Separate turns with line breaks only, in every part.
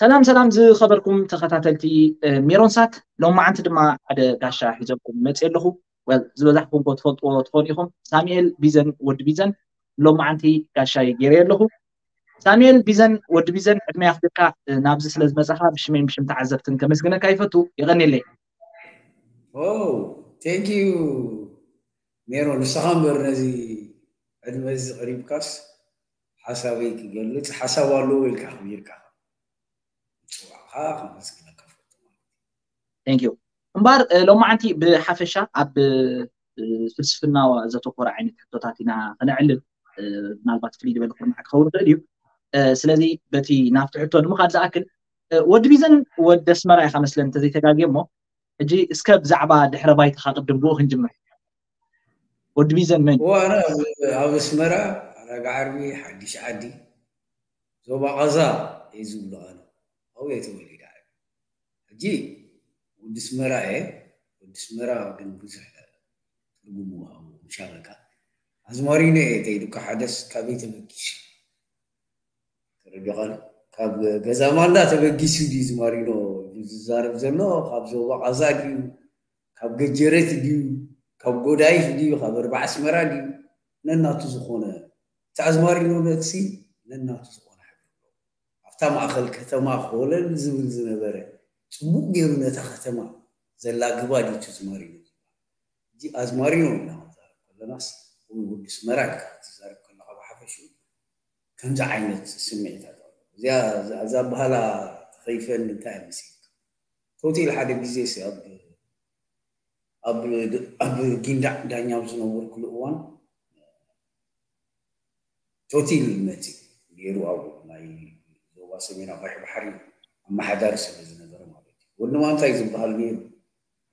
ሰላም ሰላም ዝኸበርኩም ተኸታተልቲ ሜሮንሳት ሎማዓንቲ ድማ ሓደ ጋሻ ሒዘኩም መፅእ ኣለኹ ዝበዛሕኩም ኮ ትፈልጥዎ ትኾኑ ኢኹም ሳሙኤል ቢዘን ወዲ ቢዘን ሎማዓንቲ ጋሻይ ገይረ ኣለኹ ሳሙኤል ቢዘን ወዲ ቢዘን ዕድመ ያኽድካ ናብዚ ስለ ዝመፀኻ ብሽመይ ብሽም ተዓዘብትን ከመስግነካ ይፈቱ ይቐኒለይ
ቴንኪዩ ሜሮ ንስኻ እምበር ነዚ ዕድመ እዚ ቀሪብካስ ሓሳበይ ክገልፅ ሓሳብ ኣለዎ ኢልካ ክብይርካ ፅዋዕካ ከመስግነካ ፈቱ
ቴንኪዩ እምበር ሎማዓንቲ ብሓፈሻ ኣብ ፍልስፍና ዘተኮረ ዓይነት ሕቶታት ኢና ክነዕልል ምናልባት ፍልይ ዝበለ ኩርማዕ ክኸውን ይኽእል እዩ ስለዚ በቲ ናብቲ ሕቶ ንምኻድ ዝኣክል ወዲ ቢዘን ወዲ ኣስመራ ኢኻ መስለ እንተዘይተጋግየ እሞ ሕጂ እስከ ብዛዕባ ድሕረ ባይትኻ ቅድም ብኡ ክንጅምር ወዲ ቢዘን መን
ዋነ ኣብ ኣስመራ تقعرمي حديش عدي زوبا غزا يزولو أنا أو يتولي دعي حجي ود سمرا إيه ود سمرا قن بزح ترقمو أو مشاركة أزمارين إيه تيدو كحدث كابي تبكيش ترجعنا كاب جزا مالنا تبكيش دي زمارينو زارب زلو خاب زوبا غزا ديو كاب جرت ديو كاب قدايش ديو خاب أربع سمرا ديو نناتو زخونه ኣስመራ ድዩ ነናቱ ዝኾነ እቲ ኣዝማሪኖ ነትሲ ነናቱ ዝኾነ ኣብታ ማእኸል ከተማ ክኮለን ዝብል ዝነበረ ፅቡቅ ገይሩ ነታ ከተማ ዘላ ግባ ድቱ ዝማሪኖ እዚ ኣዝማሪኖ ኢና ክንዛረብ ከለናስ ወይ ወዲ ስመራ ኢልካ ትዛረብ ከለካ ብሓፈሽኡ ከምዚ ዓይነት ስምዒታት ኣሎ እዚኣ እዛ ባህላ ተኸይፈን እንታይ መሲልካ ሆቴል ሓደ ግዜ ኣብ ኣብ ጊንዳዕ ዳኛው ዝነበርኩሉ እዋን توتيل ماتي يرو أو ما دو واسمينا بحر بحري أما حدار سميز نظر ما بيت ولما أنت يزب بحال مين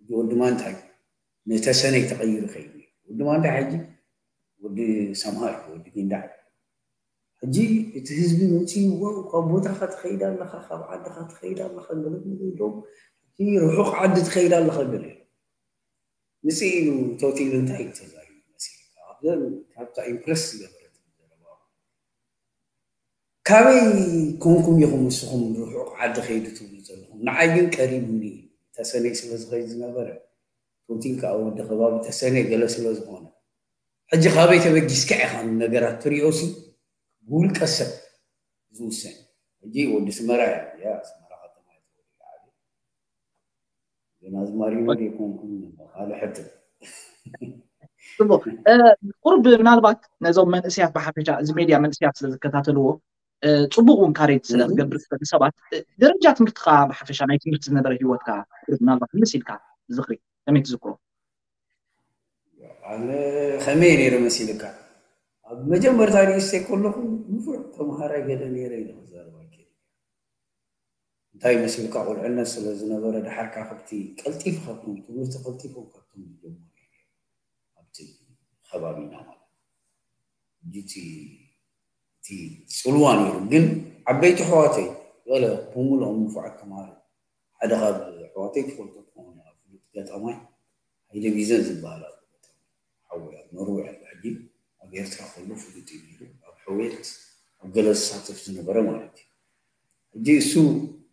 ولد ما أنت نتسنة تغير خيمي. ولد ما أنت حجي ولد سمهار كين كندع حجي تهزب ماتي وقبوت خد خيدا الله خب عاد خد خيدا الله قلت من دوم تي روحوك عاد خيدا الله خلقت نسيلو توتيل أنت هيك تزاي نسيلو. هذا هذا إمبرس ካበይ ኮንኩም ኢኹም ንስኹም ርሑቕ ዓዲ ከይዱ ትብሉ ዘለኹም ንዓይ ግን ቀሪቡኒ ተሰነይ ስለ ዝኸይድ ዝነበረ ቶቲል ከዓ ወዲ ከባቢ ተሰነይ ገለ ስለ ዝኾነ ሕጂ ካበይ ተበጊስካ ኢኻ ነገራት ትሪኦሲ ብውልቀ ሰብ ዝውሰን ሕጂ ወዲ ስመራ እያ ስመራ ከተማ ግን ኣዝማሪኖ ደይኮንኩም ካልእ ሕቶ
ፅቡቅ ቁርብ ምናልባት ነዞም መንእስያት ብሓፈሻ እዚ ሜድያ መንእስያት ስለ ዝከታተልዎ ፅቡቅ እውን ካሬት ስለ ክገብር ዝኽእል ሰባት ደረጃ ትምህርትካ ብሓፈሻ ናይ ትምህርቲ ዝነበረ ሂወትካ ምናልባት ምስ ኢልካ ዝኽሪ ከመይ ትዝክሮ
ኣነ ከመይ ነይረ መሲልካ ኣብ መጀመርታ ዩኒቨርስቲ ከለኹ ንፉዕ ተምሃራይ ገለ ነይረ ኢለ ክዛረባ እንታይ መስልካ ቁልዕነት ስለ ዝነበረ ድሓርካ ካብቲ ቀልጢፍ ካብቶም ትምህርቲ ቀልጢፎም ካብቶም ዝጀመሩ ኣብቲ ከባቢና ማለት እቲ እቲ ፅልዋ ነይሩ ግን ዓበይቲ ኣሕዋተይ ገለ ብምሉኦም ንፉዓት ተምሃሮ ሓደ ካብ ኣሕዋተይ ትፈልጦ ትኸውን ኣብ ፍሉጥ ገጠማይ ሃይለ ቢዘን ዝበሃል ኣብ ሓዊ ኣብ ኖርዌይ ኣሎ ሕጂ ኣብ ኤርትራ ከሎ ፍሉጥ እዩ ነይሩ ኣብ ሕዌት ኣብ ገለ ዝሳተፍ ዝነበረ ማለት እዩ ሕጂ እሱ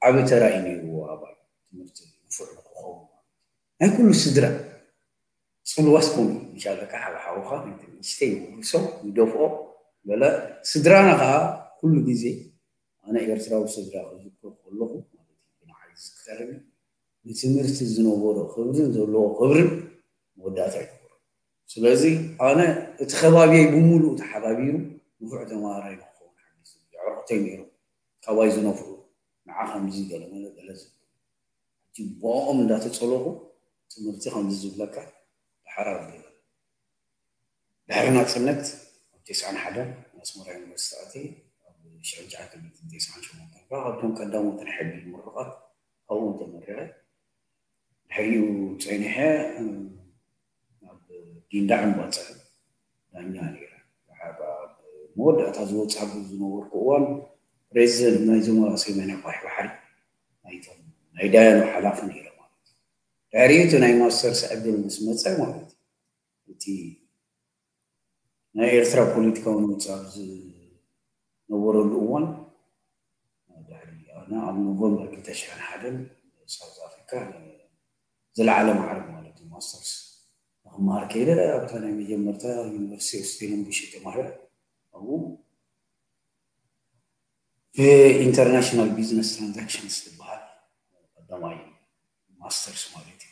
ዓብ ተራእዩ ነይርዎ ኣባል ትምህርቲ ንፉዕ ንክኸውን ናይ ኩሉ ስድራ ፅልዋስ ኮኑ እንሻለካ ሓብሓውካ ንስተይ ይውርሶ ይደፍኦ ገለ ስድራና ከዓ ኩሉ ግዜ ኣነ ኤርትራዊ ስድራ ክዝክር ከለኹ ማለት እዩ ብንዓይ ዝዝከረኒ ንትምህርቲ ዝነበሮ ክብርን ዘለዎ ክብርን መወዳእታ ይነበሮ ስለዚ ኣነ እቲ ከባቢይ ብምሉእ ተሓባቢሩ ንፉዕ ተምሃራይ ንክኸውን ሓዲስ ዕርቁተይ ነይሩ ካባይ ዝነፍዑ ንዓ ከምዚ ገለ መለ ገለ ዝብሉ ሕጂ ብኦም እንዳተፀለኹ ትምህርቲ ከምዚ ዝብለካ ድሓር ኣብ ድሕሪ ናፅነት تسعان حدا يعني مسمور يونيفرسيتاتي شجعت اللي تسعان شو منطقة بدون كدام تنحبي مرات أو أنت مرات حيو تسعينها دين دعم بات باتسعب دانيان إيرا وحابا مود أتازو تسعب زنور قوان رزل ما يزمو سيمانا قاح بحري نايتم نايدان وحلافن هيرا مالت داريتو نايمو السرس سعب المسمت سعب مالت ኤርትራ ፖለቲካዊ ምውፃእ ዝነበረሉ እዋን ኣነ ኣብ ኖቨምበር 2001 ሳውት ኣፍሪካ ዝለዓለ ማዕርግ ማለት እዩ ማስተርስ ንክመሃር ከይደ ኣብታ ናይ መጀመርታ ዩኒቨርሲቲ ስቴንቡሽ ተማህረ ኣብኡ ብኢንተርናሽናል ቢዝነስ ትራንዛክሽንስ ትበሃል ቀዳማይ ማስተርስ ማለት እዩ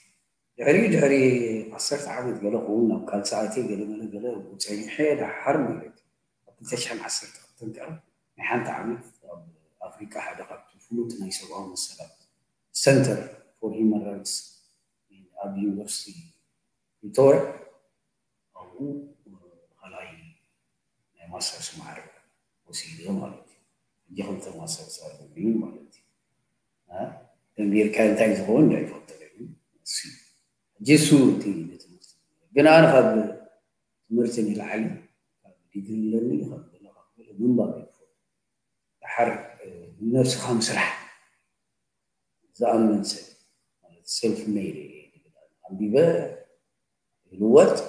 جاري جاري عصرت عبد قالوا قولنا وكان ساعتين قالوا قالوا قالوا وتعين حيلة حرم قلت إيش شحن عصرت قلت قالوا نحن تعمل أفريقيا هذا ما فلوتنا من السلام سنتر فور هيومن رايتس. أب يونيفرسيتي. بتوري أو هلاي مصر سمعرب وسيدي مالتي جهم تماصر صار مالتي ها؟ تنبير كان تايز هون يفضل السيد جسوتي لتمرت بناء خب تمرتني العلي ديجري لرني خب لا خب من باب حر نفس خمس راح زعم من سل سيلف ميل. عم بيبا الوقت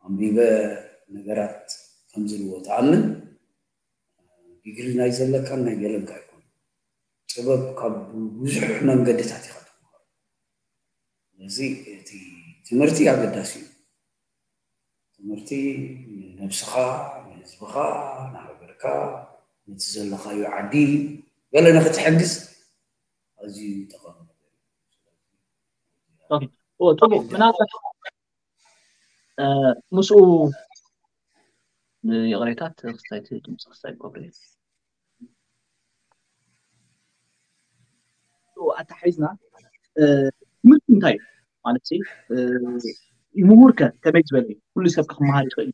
عم بيبا نجارات خمس الوقت عمن أنا يكون سبب كاب وزح نعم ስለዚ እቲ ትምህርቲ ኣገዳሲ እዩ ትምህርቲ ንነብስኻ ንህዝብኻ ንሃገርካ ነቲ ዘለኻዮ ዓዲ ገለ ንክትሕግዝ ኣዝዩ ጠቃሚ ነገር
እዩ ጥቡቅ ምናልባት ምስኡ ንቕሬታት ክስታይ ድምፂ ክስታይ ይገብሩ እዩ ኣተሓሒዝና ትምህርቲ እንታይ እዩ ማለት ምሁር ከ ከመይ ዝበለ እዩ ኩሉ ሰብ ክክመሃር ይኽእል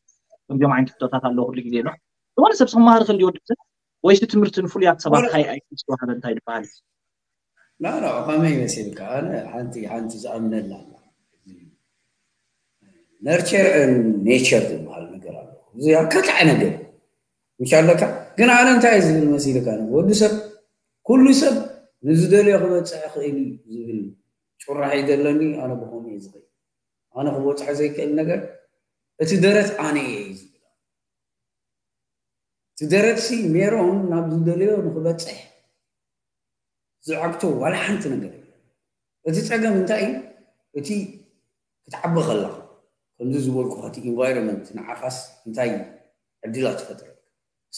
ከምዚኦም ዓይነት ፍቶታት ኣለዉ ኩሉ ግዜ ኖ ዝኾነ ሰብ ክመሃር ይኽእል ድወድ ሰብ ወይስ ትምህርቲ ንፍሉያት ሰባት ታይ ኣይ ዝተዋሃበ እንታይ ዝበሃል
እዩ ናና ከመይ መሲልካ ኣነ ሓንቲ ሓንቲ ዝኣምነላ ነርቸር ኔቸር ዝበሃል ነገር ኣለዎ እዚ ከካዕ ነገር ይሻለካ ግን ኣነ እንታይ ዝብል መሲልካ ወዲ ሰብ ኩሉ ሰብ ንዝደልዮ ክበፅሕ ክእል እዩ ዝብል ጭራሕ ይደለኒ ኣነ ብከመ እየ ዝኽእል ኣነ ክበፅሖ ዘይክእል ነገር እቲ ደረት ኣነ እየ እዩ ዝብል እቲ ደረትሲ ሜሮን ናብ ዝደልዮ ንክበፅሕ ዝዓግቶ ዋላ ሓንቲ ነገር እቲ ፀገም እንታይ እዩ እቲ ክትዓቢ ከለካ ከምዚ ዝበልኩ እቲ ኢንቫይሮንመንት ንዓኻስ እንታይ ዕድላት ትፈጥረልካ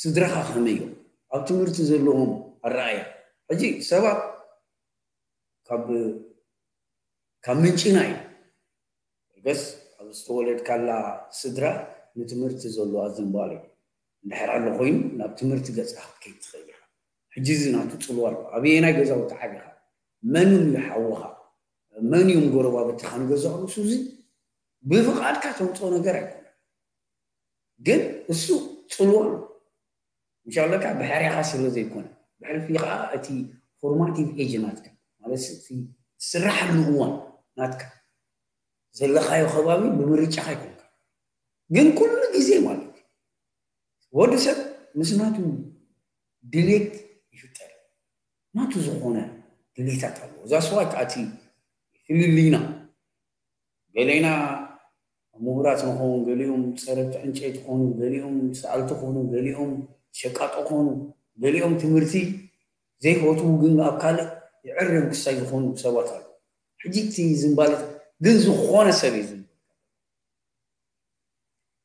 ስድራኻ ከመይ እዮም ኣብ ትምህርቲ ዘለዎም ኣረኣያ ሕጂ ሰባት ካብ كمنشينا بس استولد كلا سدرة نتمرت زلوا أذن بالي نحر على خوين نبتمرت جزء كيت خير حجزنا تطلوا أبي أنا جزء وتحقها من يحوها من يوم قربا بتخان جزء وسوزي بفقاد كاتم تونا جرك جن السو تطلوا إن شاء الله كاب بحر يخسر زي يكون بحر في قاعة فرماتي في إجماتك على سرعة النوان ናትካ ማለት እቲ ዝስራሕሉ እዋን ናትካ ዘለኻዮ ከባቢ ብምርጫኻ ይኮንካ ግን ኩሉ ግዜ ማለት እዩ ወዲ ሰብ ምስ ናቱ ድሌት ይፍጠር ናቱ ዝኾነ ድሌታት ኣለዎ እዛ ሰዋይ ከዓ እቲ ፍልልና ገሌና ምሁራት ንኾኑ ገሊኦም ፀረብቲ ዕንጨይቲ ኮኑ ገሊኦም ሰኣልቲ ኮኑ ገሊኦም ሸቃጦ ኮኑ ገሊኦም ትምህርቲ ዘይፈትው ግን ኣብ ካልእ ይዕርም ክሳይ ዝኾኑ ሰባት ኣሉ جيتي زنبالة دنزو خوانا سريزن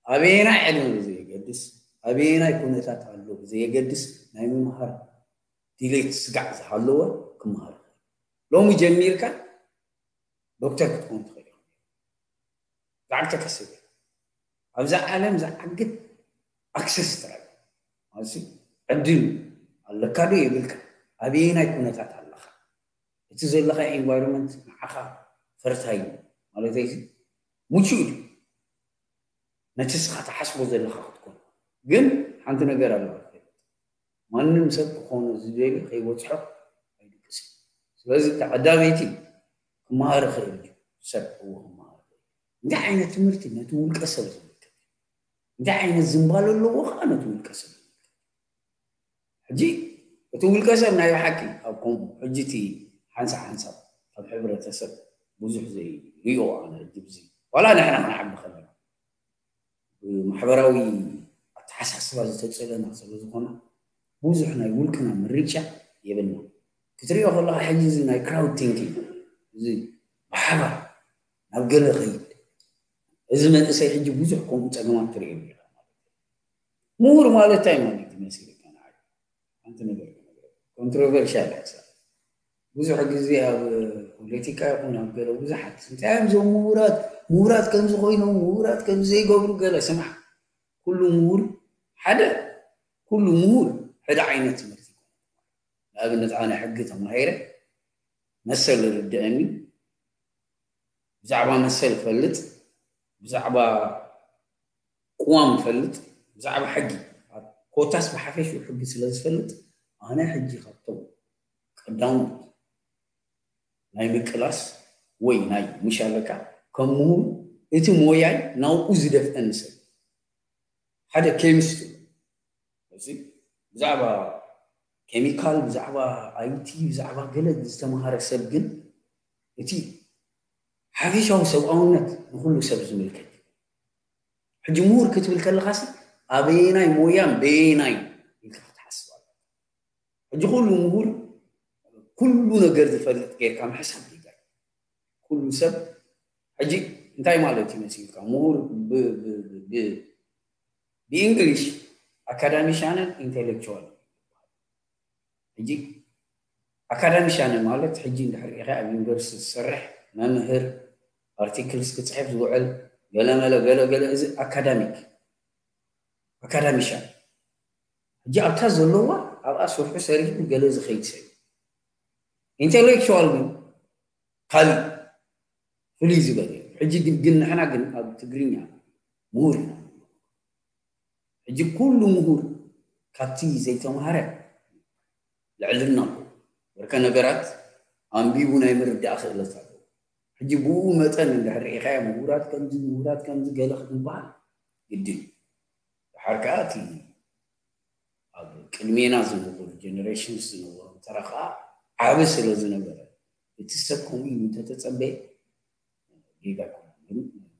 أبينا علم زي يقدس أبينا يكون إتات علو زي يقدس نايم مهار. تيليت سقع زحلوه كمهار. لو مجمير كان دكتور كتكون تخيل. لعبتك كسبه أبزع عالم زع عقد. أكسس ترى. عندي أبينا يكون እቲ ዘለካ ኤንቫይሮንመንት ንዓኻ ፈርታይ ማለት እዩ ምቹእ እዩ ነቲ ስኻ ተሓስቦ ዘለካ ክትኮን ግን ሓንቲ ነገር ኣለዋ ማንም ሰብ ክኾኑ ዝደልዩ ከይበፅሖ ኣይድቅስ ስለዚ ተቐዳመይቲ ክመሃር ይኽእል እዩ ሰብ እዎ ክመሃር እንታይ ዓይነት ትምህርቲ ነቲ ውልቀ ሰብ ዝምልከት እንታይ ዓይነት ዝምባል ኣለዎ ከዓ ነቲ ውልቀ ሰብ ሕጂ እቲ ውልቀ ሰብ ናይ ሓቂ ኣብ ከምኡ ሕጂ እቲ حنسى حنسى. فالحبر تسب بوزح زي ريو أنا الدبزي. ولا نحن أنا حب خبر محبراوي أتحسس بعد تتصل أنا هذا هنا. بوزحنا يقول كنا مريشة يبنا كتري والله حجز ناي كراود ثينكينج زي محبر. نبقى خير إذا ما تسي حج بوزحكم تجمع تريم مور مالتاي ما نتمسك أنا أنت نقول كونتروفيرشال أصلا ብዙሕ ግዜ ኣብ ፖለቲካ ይኹን ኣብ ገለ ብዙሓት እንታይ እዮም እዞም ምሁራት ምሁራት ከምዚ ኮይኖም ምሁራት ከምዚ ዘይገብሩ ገለ ስማዕ ኩሉ ምሁር ሓደ ኩሉ ምሁር ሕደ ዓይነት ትምህርቲ ንኣብነት ኣነ ሕጊ ተማሂረ መሰል ይርድአኒ ብዛዕባ መሰል ፈልጥ ብዛዕባ ቅዋም ፈልጥ ብዛዕባ ሕጊ ኮታስ ብሓፈሽ ሕጊ ስለ ዝፈልጥ ኣነ ሕጂ ካብቶም ቀዳሞት ናይ ምቅላስ ወይ ናይ ምሻለካ ከም ምሁር እቲ ሞያይ ናብኡ ዝደፍአኒ ሰብ ሓደ ኬሚስት እዚ ብዛዕባ ኬሚካል ብዛዕባ ኣይቲ ብዛዕባ ገለ ዝተምሃረ ሰብ ግን እቲ ሓፈሻዊ ሰብኣውነት ንኩሉ ሰብ ዝምልከት ሕጂ ምሁር ክትብል ከለካሲ ኣበየናይ ሞያን በየናይ ኢልካ ክትሓስብ ኣለ ሕጂ ኩሉ ምሁር كل نقرد فلت غير كام حساب يقال كل سب حجي انتاي مالتي مسيل كامور ب ب ب بإنجليش. أكاديميشان إنتلكتشوال حجي أكاديميشان مالت حجي ندحر إخاء يونيفرسيتي تسرح ممهر أرتيكلز كتحف زوعل قال مالا قال قال إذا أكاديميك أكاديميشان. حجي أبتاز اللغة أبقى سرحو سريح قال إذا خيت ሕጂ ግን ንሕና ግን ኣብ ትግርኛ ምሁር ኢና ሕጂ ኩሉ ምሁር ካብቲ ዘይተምሃረ ልዕልና ኣሎ ወርከ ነገራት ኣንቢቡ ናይ ምርዳእ ክእለት ኣለዎ ሕጂ ብኡ መጠን እንድሕር ሪኢኻዮ ምሁራት ከምዚ ምሁራት ከምዚ ገለ ክትበሃል ግድን ድሓር ከዓ እቲ ኣብ ቅድሜና ዝነበሩ ጀነሬሽንስ ዝነበሩ ተራ ከዓ ዓብ ስለ ዝነበረ እቲ ሰብ ከምኡ ኢሉ እንተተፀበየ ጌጋ ግን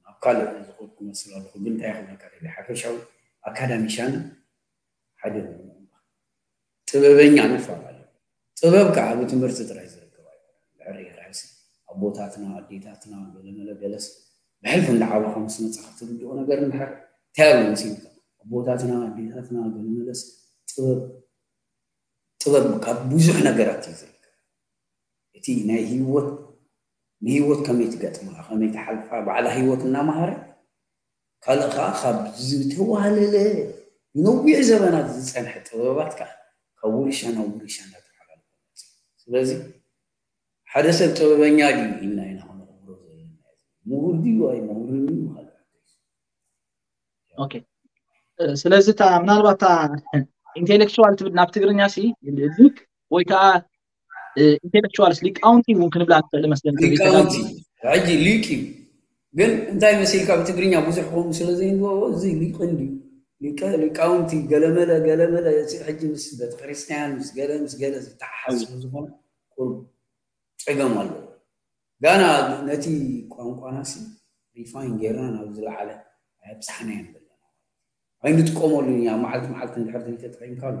ኣብ ካልእ ዝኮድኩ መስል ኣለኹ ግን እንታይ ክብለካ ሓፈሻዊ ኣካዳሚሻን ሓደ ጥበበኛ ንፋል ጥበብ ከዓ ብትምህርቲ ጥራይ ዝርከብ ድሕሪ ራእሲ ኣቦታትና ኣዴታትና ገለመለ ገለስ ብሕልፊ እንዳዓበኻ ምስ መፅኻ ትርድኦ ነገር እንድሕር እንታይ ኣሎ መሲልካ ኣቦታትና ኣዴታትና ገለመለስ ጥበብ ጥበብ ካብ ብዙሕ ነገራት እዩ ዝርከብ እቲ ናይ ሂወት ንሂወት ከመይ ትገጥማ ከመይ ተሓልፋ ባዕላ ሂወት እናማሃረ ካልእ ከዓ ካብ ዝተዋህለለ ነዊዕ ዘበናት ዝፀንሐ ጥበባት ከዓ ካብ ውርሻ ናብ ውርሻ እናተሓላለፈ ስለዚ ሓደ ሰብ ጥበበኛ ድዩ ኢልና ኢና ክነኽብሮ ዘለና ምሁር ድዩ ኣይ ምሁር ድዩ
ኦኬ ስለዚ እታ ምናልባት እታ ኢንቴሌክቹዋል ትብል ናብ ትግርኛ ሲ ሊቅ ወይ ከዓ ኢንቴሌክቹዋልስ ሊቃውንቲ እውን ክንብላ ንክእል መስለኒ
ሊቃውንቲ ሕጂ ሊቅ እዩ ግን እንታይ መሲልካ ብትግርኛ ብዙሕ ከምኡ ስለ ዘይንበቦ እዚ ሊቅን ድዩ ሊቃውንቲ ገለመለ ገለመለ ሕጂ ምስ ቤተክርስትያን ምስ ገለ ምስ ገለ ዝተሓሓዝ ስለዝኮነ ቁርብ ፀገም ኣለዎ ጋና ነቲ ቋንቋናሲ ሪፋይን ጌርና ናብ ዝለዓለ ኣየብፃሕና እየን ዘለና ኣይንጥቀመሉ እያ መዓልቲ መዓልቲ እንድሕር ዘይተጠቂምካሉ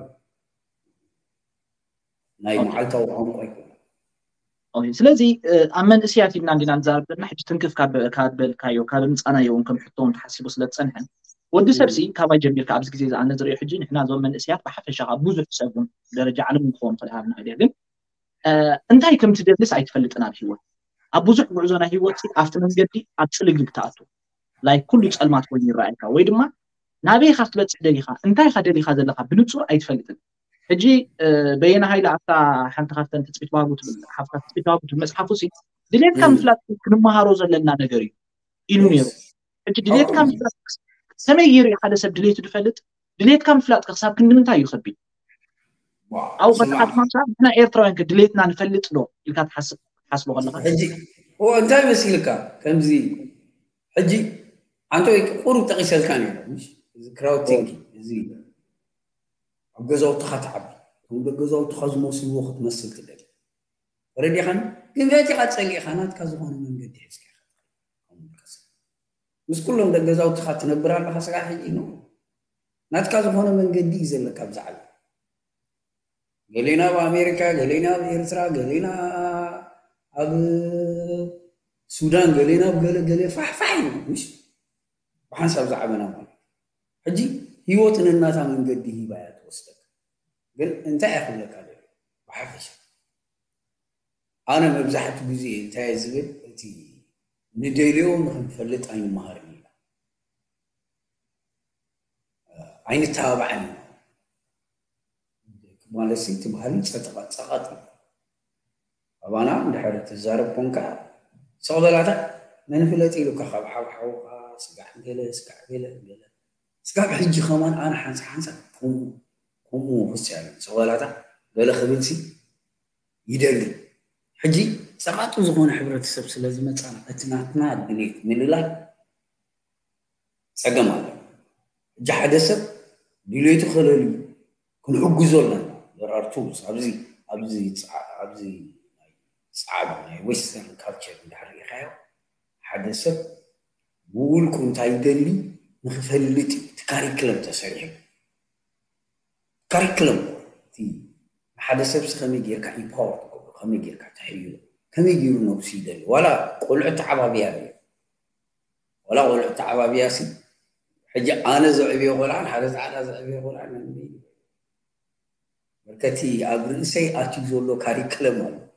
ናይ መዓልታዊ ቋንቋ ይኮነ
ስለዚ ኣብ መንእስያት ኢልና እንዲና ንዛረብ ዘለና ሕጂ ትንክፍ ካብ በልካዮ ካብ ምፃናዮ እውን ከም ሕቶ ተሓሲቡ ስለ ዝፀንሐን ወዲ ሰብሲ ካባይ ጀሚርካ ኣብዚ ግዜ ዝኣነ ዝሪኦ ሕጂ ንሕና እዞም መንእስያት ብሓፈሻ ካብ ብዙሕ ሰብ እውን ደረጃ ዓለም ክኸውን ክእል ሃብና እያ ግን እንታይ ከም ትደልስ ኣይትፈልጥን ኣብ ሂወት ኣብ ብዙሕ ጉዕዞ ናይ ሂወት ኣብቲ መንገዲ ኣብ ፅልግልግ ተኣቱ ላይ ኩሉ ፀልማት ኮይኑ ይረኣየካ ወይ ድማ ናበይካ ክትበፅሕ ደሊካ እንታይ ካ ደሊካ ዘለካ ብንፁር ኣይትፈልጥን ሕጂ በየና ሃይለ ኣብታ ሓንቲ ካብተን ትፅቢት ባቡ ትብል ሓፍካ ትፅቢት ባቡ ትብል መፅሓፉ ድሌትካ ምፍላጥ ክንመሃሮ ዘለና ነገር እዩ ኢሉ ነይሩ። ሕጂ ድሌትካ ምፍላጥ ከመይ ገይሩ ሓደ ሰብ ድሌቱ ድፈልጥ ድሌትካ ምፍላጥ ክሳብ ክንምንታይ እዩ ከቢድ ኣብኡ ምሳብ ንሕና ኤርትራውያን ድሌትና ንፈልጥ ዶ ኢልካ ትሓስቦ ከለካ?
እንታይ መሲልካ ከምዚ ሕጂ ኣንተ ወይ ቁሩብ ጠቂሰልካ ነይሩ ክራውድ ቲንኪንግ እዚ ኣብ ገዛውትኻ ትዓቢ ከም ገዛውትኻ ዝመስልዎ ክትመስል ትደሊ ረዲኻን ግን በቲኻ ፀሊእኻ ናትካ ዝኾነ መንገዲ ሒዝካ ምስ ኩሎም ደገዛውትኻ ትነብር ኣለካ ስጋሕ ሕጂ ነው ናትካ ዝኾነ መንገዲ እዩ ዘለካ ብዛዕባ ገሌና ኣብ ኣሜሪካ ገሌና ኣብ ኤርትራ ገሌና ኣብ ሱዳን ገሌና ኣብ ገለ ገለ ፋሕፋሕ እዩ ምሽ ብሓንሳብ ዝዓበና ማለት ሕጂ ሂወት ንናታ መንገዲ ሂባ እያ ትወስደካ ግን እንታይ እያ ክብለካ ብሓፈሻ ኣነ መብዛሕትኡ ግዜ እንታይ እየ ዝብል እቲ ንደልዮ ንክንፈልጥ ኣይንመሃርን ኢላ ኣይንተባብዓን ኢና ማለት እቲ ባህሊ ፀቐጥ ኣባና እንድሕር ትዛረብ ኮንካ ሰቕበላታ መንፍለጥ ኢሉካ ካብ ሓብሓውካ ስጋዕ ገለ ስጋዕ ገለ ገለ ስጋዕ ሕጂ ከማን ኣነ ሓንሳ ሓንሳ ከምኡ ክስ ያለ ሰቕበላታ ገለ ክብልሲ ይደሊ ሕጂ ፀቓጡ ዝኾነ ሕብረተሰብ ስለ ዝመፃና እቲ ናትና ድሌት ምልላይ ፀገም ኣለ ሕጂ ሓደ ሰብ ድሌቱ ክልል ክንሕግዞ ኣለና there are tools ኣብዚ ኣብዚ ኣብዚ ፃዕዳ ናይ ዌስተርን ካልቸር እንድሕር ሪኢኻዮ ሓደ ሰብ ብውልቁ እንታይ ይደሊ ንክፈልጥ እዩ እቲ ካሪክለም ተሰሪሑ كاريكلم تي حدا سبس خمي جير كا إيبار خمي جير كا تحيو خمي جير نوبسيدا ولا قلعة عبابيا بي ولا قلعة عبابيا سي حجي أنا زعبي غلعان حدا أنا زعبي غلعان نبي مركتي أبرن سي أتيو زولو كاريكلم ولا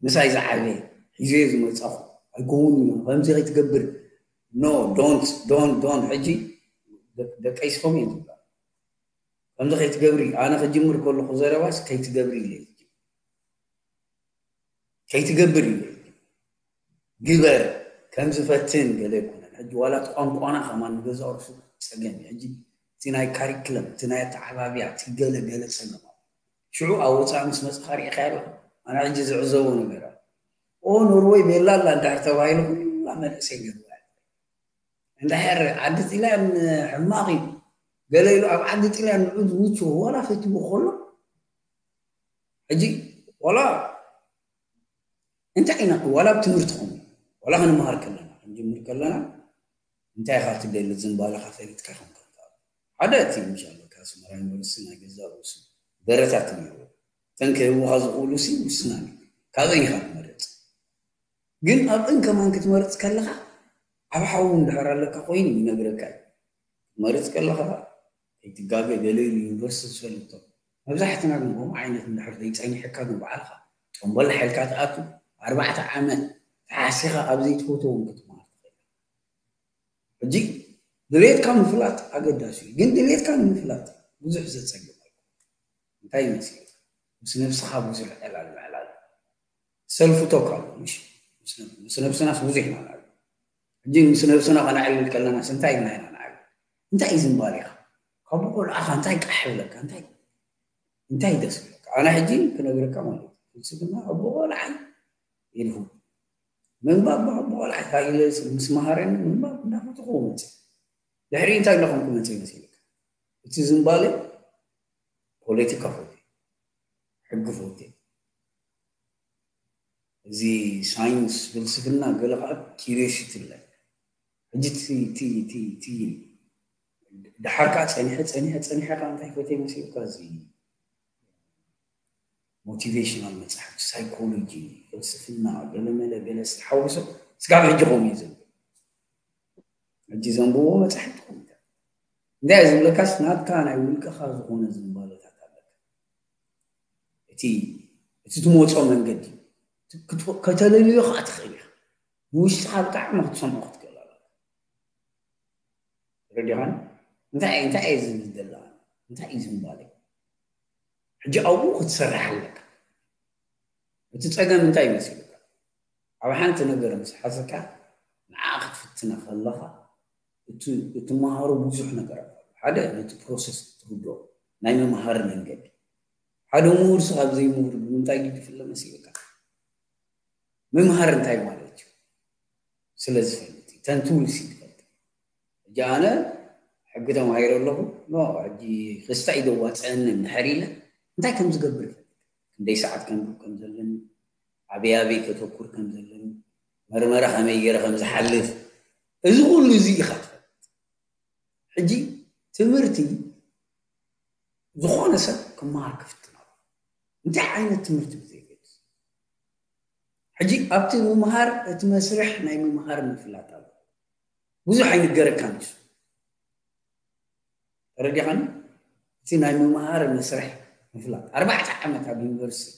مساي زعبي حيزيز متصفو أقول خمسة تقبر نو دونت دونت دونت حجي دك دك دقيسهم يزبل ከምዚ ከይትገብሪ ኣነ ክጅምር ከለኩ ዘረባስ ከይትገብሪ ኢለ ከይትገብር ኢለ ግበር ከም ዝፈትን ገለ ይኮነን ሕጂ ዋላት ቋንቋና ከማ ንገዛ ርሱ ፀገም እዩ ሕጂ እቲ ናይ ካሪክለም እቲ ናይ ኣተዓባብያ እቲ ገለ ገለ ፀገም ሽዑ ኣብ ወፃእ ምስ መፅኻ ሪኢኻ ኣለካ ኣነ ሕጂ ዝዕዘቦ ነገር ኦ ኖርዌይ ቤላ ኣላ እንዳር ተባሂሉ ኩላ መንእሰይ ገባ እንድሕር ዓዲ ጢልያን ሕማቕ እዩ قال له ابعد إلى أن العود وجهه ولا فتبو خله أجي ولا أنت عينك ولا بتمرتهم ولا هن مهر كلنا. نجمر كلنا؟ أنت يا خاطر الليل الزنباله خفيت كخم عداتي إن شاء الله. كاس مراين برسنا جزا وسن. درتات لي. تنك هو هذا قولو سي وسناني كذا يخاف مرت. جن ابن كمان كتمرت كلها؟ ابحاول ندهر لك قوين من غيرك مرت كلها؟ ከይትጋገ ገለ ኢሉ ዩኒቨርሲቲ ዝፈልጦ መብዛሕትና ግን ከምኡ ዓይነት እንድሕር ዘይፀኒሕካ ግን በዓልካ ጠንበል ሓይልካ ትኣቱ ኣርባዕተ ዓመት ተሓሲኻ ኣብ ዘይትፈትዎም ክትመሃር ትኽእል ሕጂ ድሌትካ ምፍላጥ ኣገዳሲ እዩ ግን ድሌትካ ንምፍላጥ ብዙሕ ዘፀግም እንታይ ይመስል ምስ ነብስኻ ብዙሕ ዕላል ምዕላል ሰልፉ ቶክ ኣሎ ምስ ነብስናስ ብዙሕ ኢና ንዕል ሕጂ ምስ ነብስና ከነዕልል ከለናስ እንታይ ኢልና ኢና ንዕል እንታይ እዩ ዝምባል ኢኻ ካብ ቆልዓኻ እንታይ ቃሕ ይብለካ እንታይ እንታይ ደስ ይብለካ ኣነ ሕጂ ክነግረካ ማለት እዩ ፍልስፍና ኣቦ ቆልዓይ ኢልሁ ምንባብ ብኣቦ ቆልዓይ ካኢለ ምስ መሃረኒ ምንባብ እንዳፈትኹ መፅእ ድሕሪ እንታይ እንዳኾንኩ መፅእ ይመስለካ እቲ ዝምባለ ፖለቲካ ፎቴ ሕጊ ፎቴ እዚ ሳይንስ ፍልስፍና ገለ ከዓ ኪሪዮሲቲ ለ ሕጂ እቲ ድሓርካ ፀኒሐ ፀኒሐ ፀኒሐካ እንታይ ፎቴ መሲልካ እዚ ሞቲቬሽናል መፅሓፍ ሳይኮሎጂ ፍልስፍና ገለመለ ገለ ዝተሓወሶ ስጋብ ሕጂ ከምኡ እዩ ዘሎ ሕጂ ዘንብቦ መፅሓፍቲ ከምኡ እንታይ እዩ ዝብለካስ ናትካ ናይ ውልቀኻ ዝኾነ ዝምባለታት ኣለካ እቲ እቲ ትመፆ መንገዲ ከተለልዮ ከዓ ትኽእል ኢኻ ንውሽጢኻ ብጣዕሚ ክትሰምዖ ክትክእል ኣለካ ረዲኻን እንታይ እንታይ እየ ዝብል ዘላ እንታይ እዩ ዝምባለ ሕጂ ኣብኡ ክትሰርሕ ኣለካ እቲ ፀገም እንታይ ይመስለካ ኣብ ሓንቲ ነገር ምስ ሓዘካ ንዓ ክትፍትና ከለካ እትመሃሮ ብዙሕ ነገር ሓደ ነቲ ፕሮሰስ ትህዶ ናይ ምምሃር መንገዲ ሓደ ምሁር ሱ ኣብ ዘይምሁር ብምንታይ እዩ ክፍለ መሲልካ ምምሃር እንታይ ማለት እዩ ስለ ዝፈልጥ እዩ ተንትውልሲ ትፈልጥ ሕጂ ኣነ ሕጊ ተማሂረ ኣለኹ ኖ ሕጂ ክስታይ ደዋፅአኒ እንድሕር ኢለ እንታይ ከም ዝገብር ይፈልጥ ክንደይ ሰዓት ከንብብ ከም ዘለኒ ኣበይ ኣበይ ከተኩር ከም ዘለኒ መርመራ ከመይ ገይረ ከም ዝሓልፍ እዚ ኩሉ እዚ ኢኻ ትፈልጥ ሕጂ ትምህርቲ ዝኾነ ሰብ ክመሃር ክፍትን ኣሎ እንታይ ዓይነት ትምህርቲ ብዘይገድስ ሕጂ ኣብቲ ምምሃር እቲ መስርሕ ናይ ምምሃር ምፍላጥ ኣሎ ብዙሕ ኣይንገረካን ንሱ ተረዲኻኒ እቲ ናይ ምምሃር መስርሕ ምፍላጥ ኣርባዕተ ዓመት ኣብ ዩኒቨርሲቲ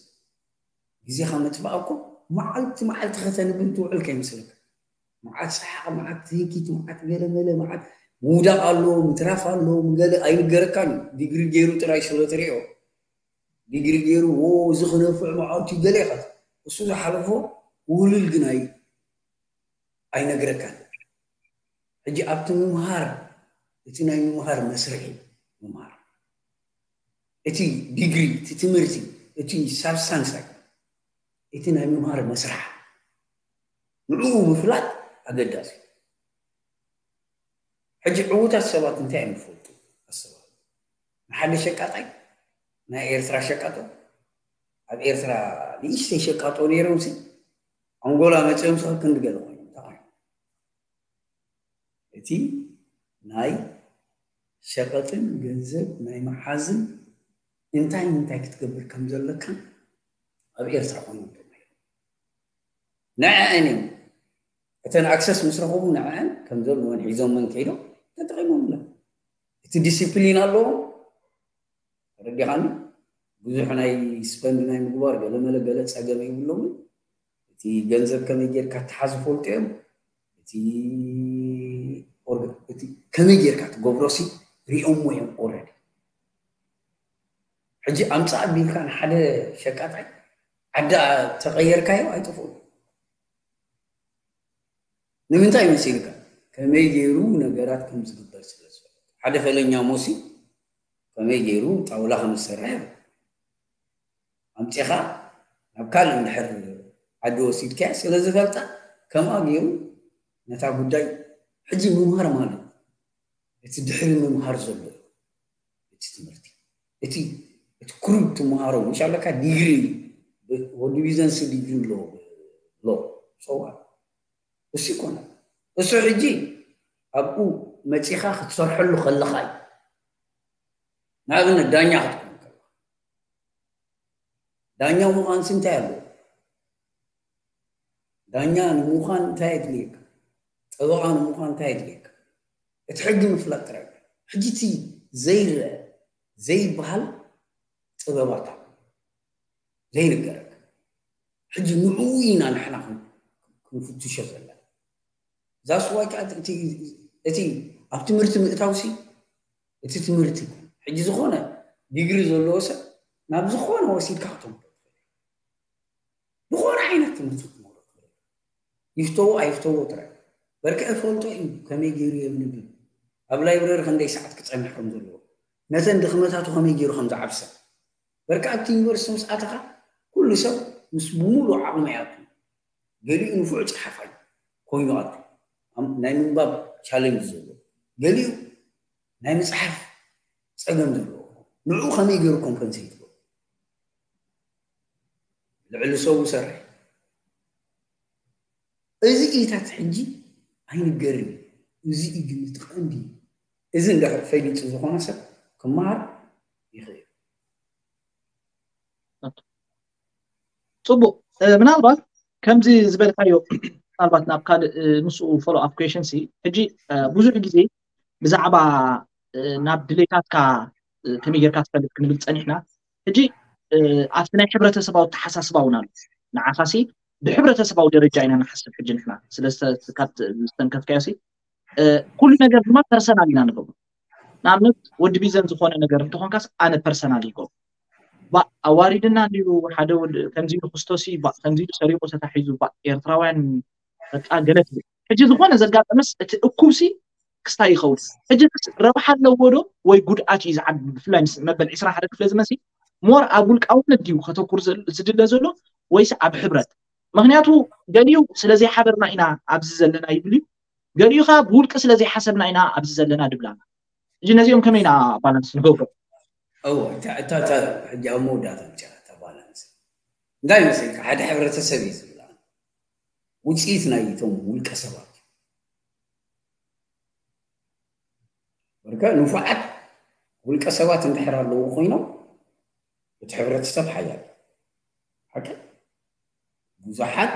ግዜኻ ምጥባቕ እኮ መዓልቲ መዓልቲ ከተንብል ትውዕል ከይመስለካ መዓት ሰሓቕ መዓት ህኪት መዓት ገለመለ መዓት ምውዳቕ ኣሎ ምትራፍ ኣሎ ገለ ኣይንገረካን እዩ ዲግሪ ገይሩ ጥራይ ስለ ትሪኦ ዲግሪ ገይሩ እዚ ክነፍዕ መዓልቲ ገለ ኢኻ እሱ ዝሓለፎ ውልል ግን ኣይነግረካን ሕጂ ኣብቲ ምምሃር እቲ ናይ ምምሃር መስርሒ ምምሃር እቲ ዲግሪ እቲ ትምህርቲ እቲ ሳብስታንስ እቲ ናይ ምምሃር መስራሕ ንዕኡ ምፍላጥ ኣገዳሲ ሕጂ ዕዉታት ሰባት እንታይ እዮም ዝፈልጡ ኣሰባት ንሓደ ሸቃጣይ ናይ ኤርትራ ሸቃጦ ኣብ ኤርትራ ንእሽተይ ሸቃጦ ነይሮም ሲ ኣንጎላ መፅኦም ሰ ክንድገለ ኮይኖም ተባሂሉ እቲ ናይ ሸቐጥን ገንዘብ ናይ መሓዝን እንታይ እንታይ ክትገብር ከም ዘለካ ኣብ ኤርትራ ኮይኖም ንዕአን እዮም እተን ኣክሰስ ምስ ረኸቡ ንዕአን ከም ዘለዎን ሒዞምን ከይዶም ተጠቂሞምላ እቲ ዲስፕሊን ኣለዎ ረዲኻኒ ብዙሕ ናይ ስፐንድ ናይ ምግባር ገለመለ ገለ ፀገም ይብሎምን እቲ ገንዘብ ከመይ ጌርካ ትሓዝ ፈልጡ እዮም እቲ ከመይ ጌርካ ትገብሮሲ ሪኦሞ እዮም ኦረዲ ሕጂ ኣምፃ ኣቢልካ ንሓደ ሸቃጣይ ዓዳ ተቐየርካዮ ኣይጠፍኡን። ንምንታይ መሲልካ? ከመይ ገይሩ ነገራት ከም ዝግበር ስለ ሓደ ፈለኛ ሞሲ ከመይ ገይሩ ጣውላ ከም ኣምፂኻ ናብ ካልእ እንድሕር ዓዲ ወሲድካ ስለ ዝፈልጣ ከምኣ ገይሩ ነታ ጉዳይ ሕጂ ምምሃር ማለት እቲ ድሕሪ ምምሃር ዘሎ እቲ ትምህርቲ እቲ እቲ ክሩብ ትምሃሮ እንሻለካ ዲግሪ ወዲ ቢዘንስ ዲግሪ ኣሎ ሎ ሰዋ እሱ ይኮነ እሱ ሕጂ ኣብኡ መፂኻ ክትሰርሐሉ ከለካ እዩ ንኣብነት ዳኛ ክትኮን ከለካ ዳኛ ምዃንሲ እንታይ ኣለዎ ዳኛ ንምዃን እንታይ የድልየካ ጠበቓ ንምዃን እንታይ የድልየካ እቲ ሕጊ ምፍላጥ ጥራይ ሕጂ እቲ ዘይርአ ዘይበሃል ጥበባት ዘይንገረካ ሕጂ ንዕኡ ኢና ንሕና ክንፍትሾ ዘለና እዛ ስዋይ ከዓ እቲ ኣብ ትምህርቲ ምእታውሲ እቲ ትምህርቲ ሕጂ ዝኾነ ዲግሪ ዘለዎ ሰብ ናብ ዝኾነ ወሲድካ ክትምሮ ዝኾነ ዓይነት ትምህርቲ ክትምሮ ይፍተዎ ኣይፍተዎ ጥራይ በርኪ እፈልጦ እዩ ከመይ ገይሩ የምንብል ኣብ ላይብረሪ ክንደይ ሰዓት ክፀንሕ ከም ዘለዎ ነተን ድኽመታቱ ከመይ ገይሩ ከም ዝዓብሰ በርኪ ኣብቲ ዩኒቨርሲቲ ምስ ኣተኻ ኩሉ ሰብ ምስ ብምሉእ ዓቕሚ ኣቱ ገሊኡ ንፉዕ ፀሓፋይ ኮይኑ ኣቱ ናይ ምንባብ ቻለንጅ ዘለዎ ገሊኡ ናይ መፅሓፍ ፀገም ዘለዎ ንዕኡ ከመይ ገይሩ ኮምፐንሴት ይግበሩ ልዕሊ ሰቡ ሰርሕ እዚ ኢታት ሕጂ ኣይንገርን እዚ እዩ ግን ትቐንዲ እዚ እንዳሕር ፈሊጡ ዝኾነ ሰብ ክመሃር ይኽእል
ፅቡቅ ምናልባት ከምዚ ዝበልካዮ ምናልባት ናብ ካልእ ንስኡ ፎሎ ኣፕ ኩሽን ሕጂ ብዙሕ ግዜ ብዛዕባ ናብ ድሌታትካ ከመይ ጌርካ ትፈልጥ ክንብል ፀኒሕና ሕጂ ኣብቲ ናይ ሕብረተሰባዊ ተሓሳስባ እውን ኣሎ ንዓኻሲ ብሕብረተሰባዊ ደረጃ ኢና ንሓስብ ሕጂ ንሕና ስለዝተንከፍካዮ ኩሉ ነገር ድማ ፐርሰናል ኢና ንገብሮ ንኣብነት ወዲ ቢዘን ዝኾነ ነገር እንትኾንካስ ኣነ ፐርሰናል ይገብሮ ኣዋሪድና እንዲሁ ሓደ ከምዚ ኢሉ ክርስቶስ ከምዚ ኢሉ ሰሪቁ ተታሒዙ ኤርትራውያን በቃ ገለ ትብል ሕጂ ዝኾነ ዘጋጠመስ እቲ እኩብሲ ክስታይ ይኸውን ሕጂ ረብሓ ኣለዎ ዶ ወይ ጉድኣት እዩ ዝዓቢ ብፍላይ ምስ መበል ዒስራ ሓደ ክፍለ ዝመሲ ሞር ኣብ ውልቃውነት ድዩ ከተኩር ዝድለ ዘሎ ወይስ ኣብ ሕብረት ምክንያቱ ገሊኡ ስለዘይሓበርና ኢና ኣብዚ ዘለና ይብል እዩ ገሊኡ ከዓ ብውልቂ ስለዘይሓሰብና ኢና ኣብዚ ዘለና ድብላና ሕጂ ነዚኦም ከመይና ባላንስ ንገብሮ
እዎ እታ ሕጂ ኣብ መወዳእታ ብቻ እታ ባላንስ እንታይ መስልካ ሓደ ሕብረተሰብ እዩ ዝብላ ውፅኢት ናይ እቶም ውልቀ ሰባት በርከ ንፉዓት ውልቀ ሰባት እንድሕር ኣለዎ ኮይኖም እቲ ሕብረተሰብ ሓያል ሓቂ ብዙሓት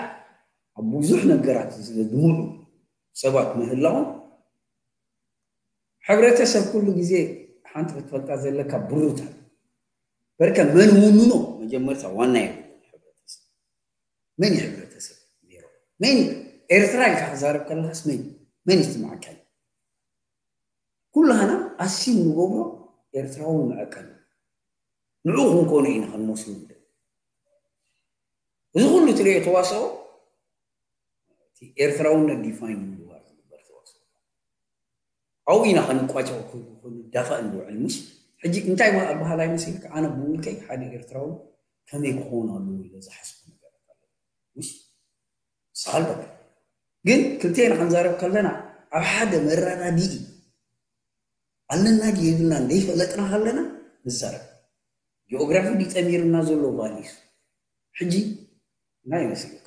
ኣብ ብዙሕ ነገራት ዝድምዑ ሰባት ምህላዎም ሕብረተሰብ ኩሉ ግዜ ሓንቲ ክትፈልጣ ዘለካ ብሩታት በርከ መን ውንኖ መጀመርታ ዋና ሕብረተሰብ። መን ሕብረተሰብ? ነይሮ መን ኤርትራ ኢልካ ክዛረብ ከለካስ መን? መን ይስማዓካ ኩላህና ኣሲም ንገብሮ ኤርትራዊ መዐቀል ንዑ ክንኮኑ ኢና ክንመስሉ እዚ ኩሉ ትሪኦ ተዋስኦ ኤርትራውነት ዲፋይን ኣብኡ ኢና ከንቋጨው ክንዳፈእ ንውዕል ምስ ሕጂ እንታይ ኣባህላ ይመስልካ ኣነ ብውልከይ ሓደ ኤርትራዊ ከመይ ክኾኑ ኣለዎ ኢለ ዝሓስቡ ነገራት ኣሎ ምስ ሳልበካ ግን ክልቴና ክንዛረብ ከለና ኣብ ሓደ መረዳዲኢ ኣለና ድ የብልና እንደይፈለጥና ከለና ንዛረብ ጂኦግራፊ ዲጠሚርና ዘሎ ቫሊስ ሕጂ ናይ ይመስልካ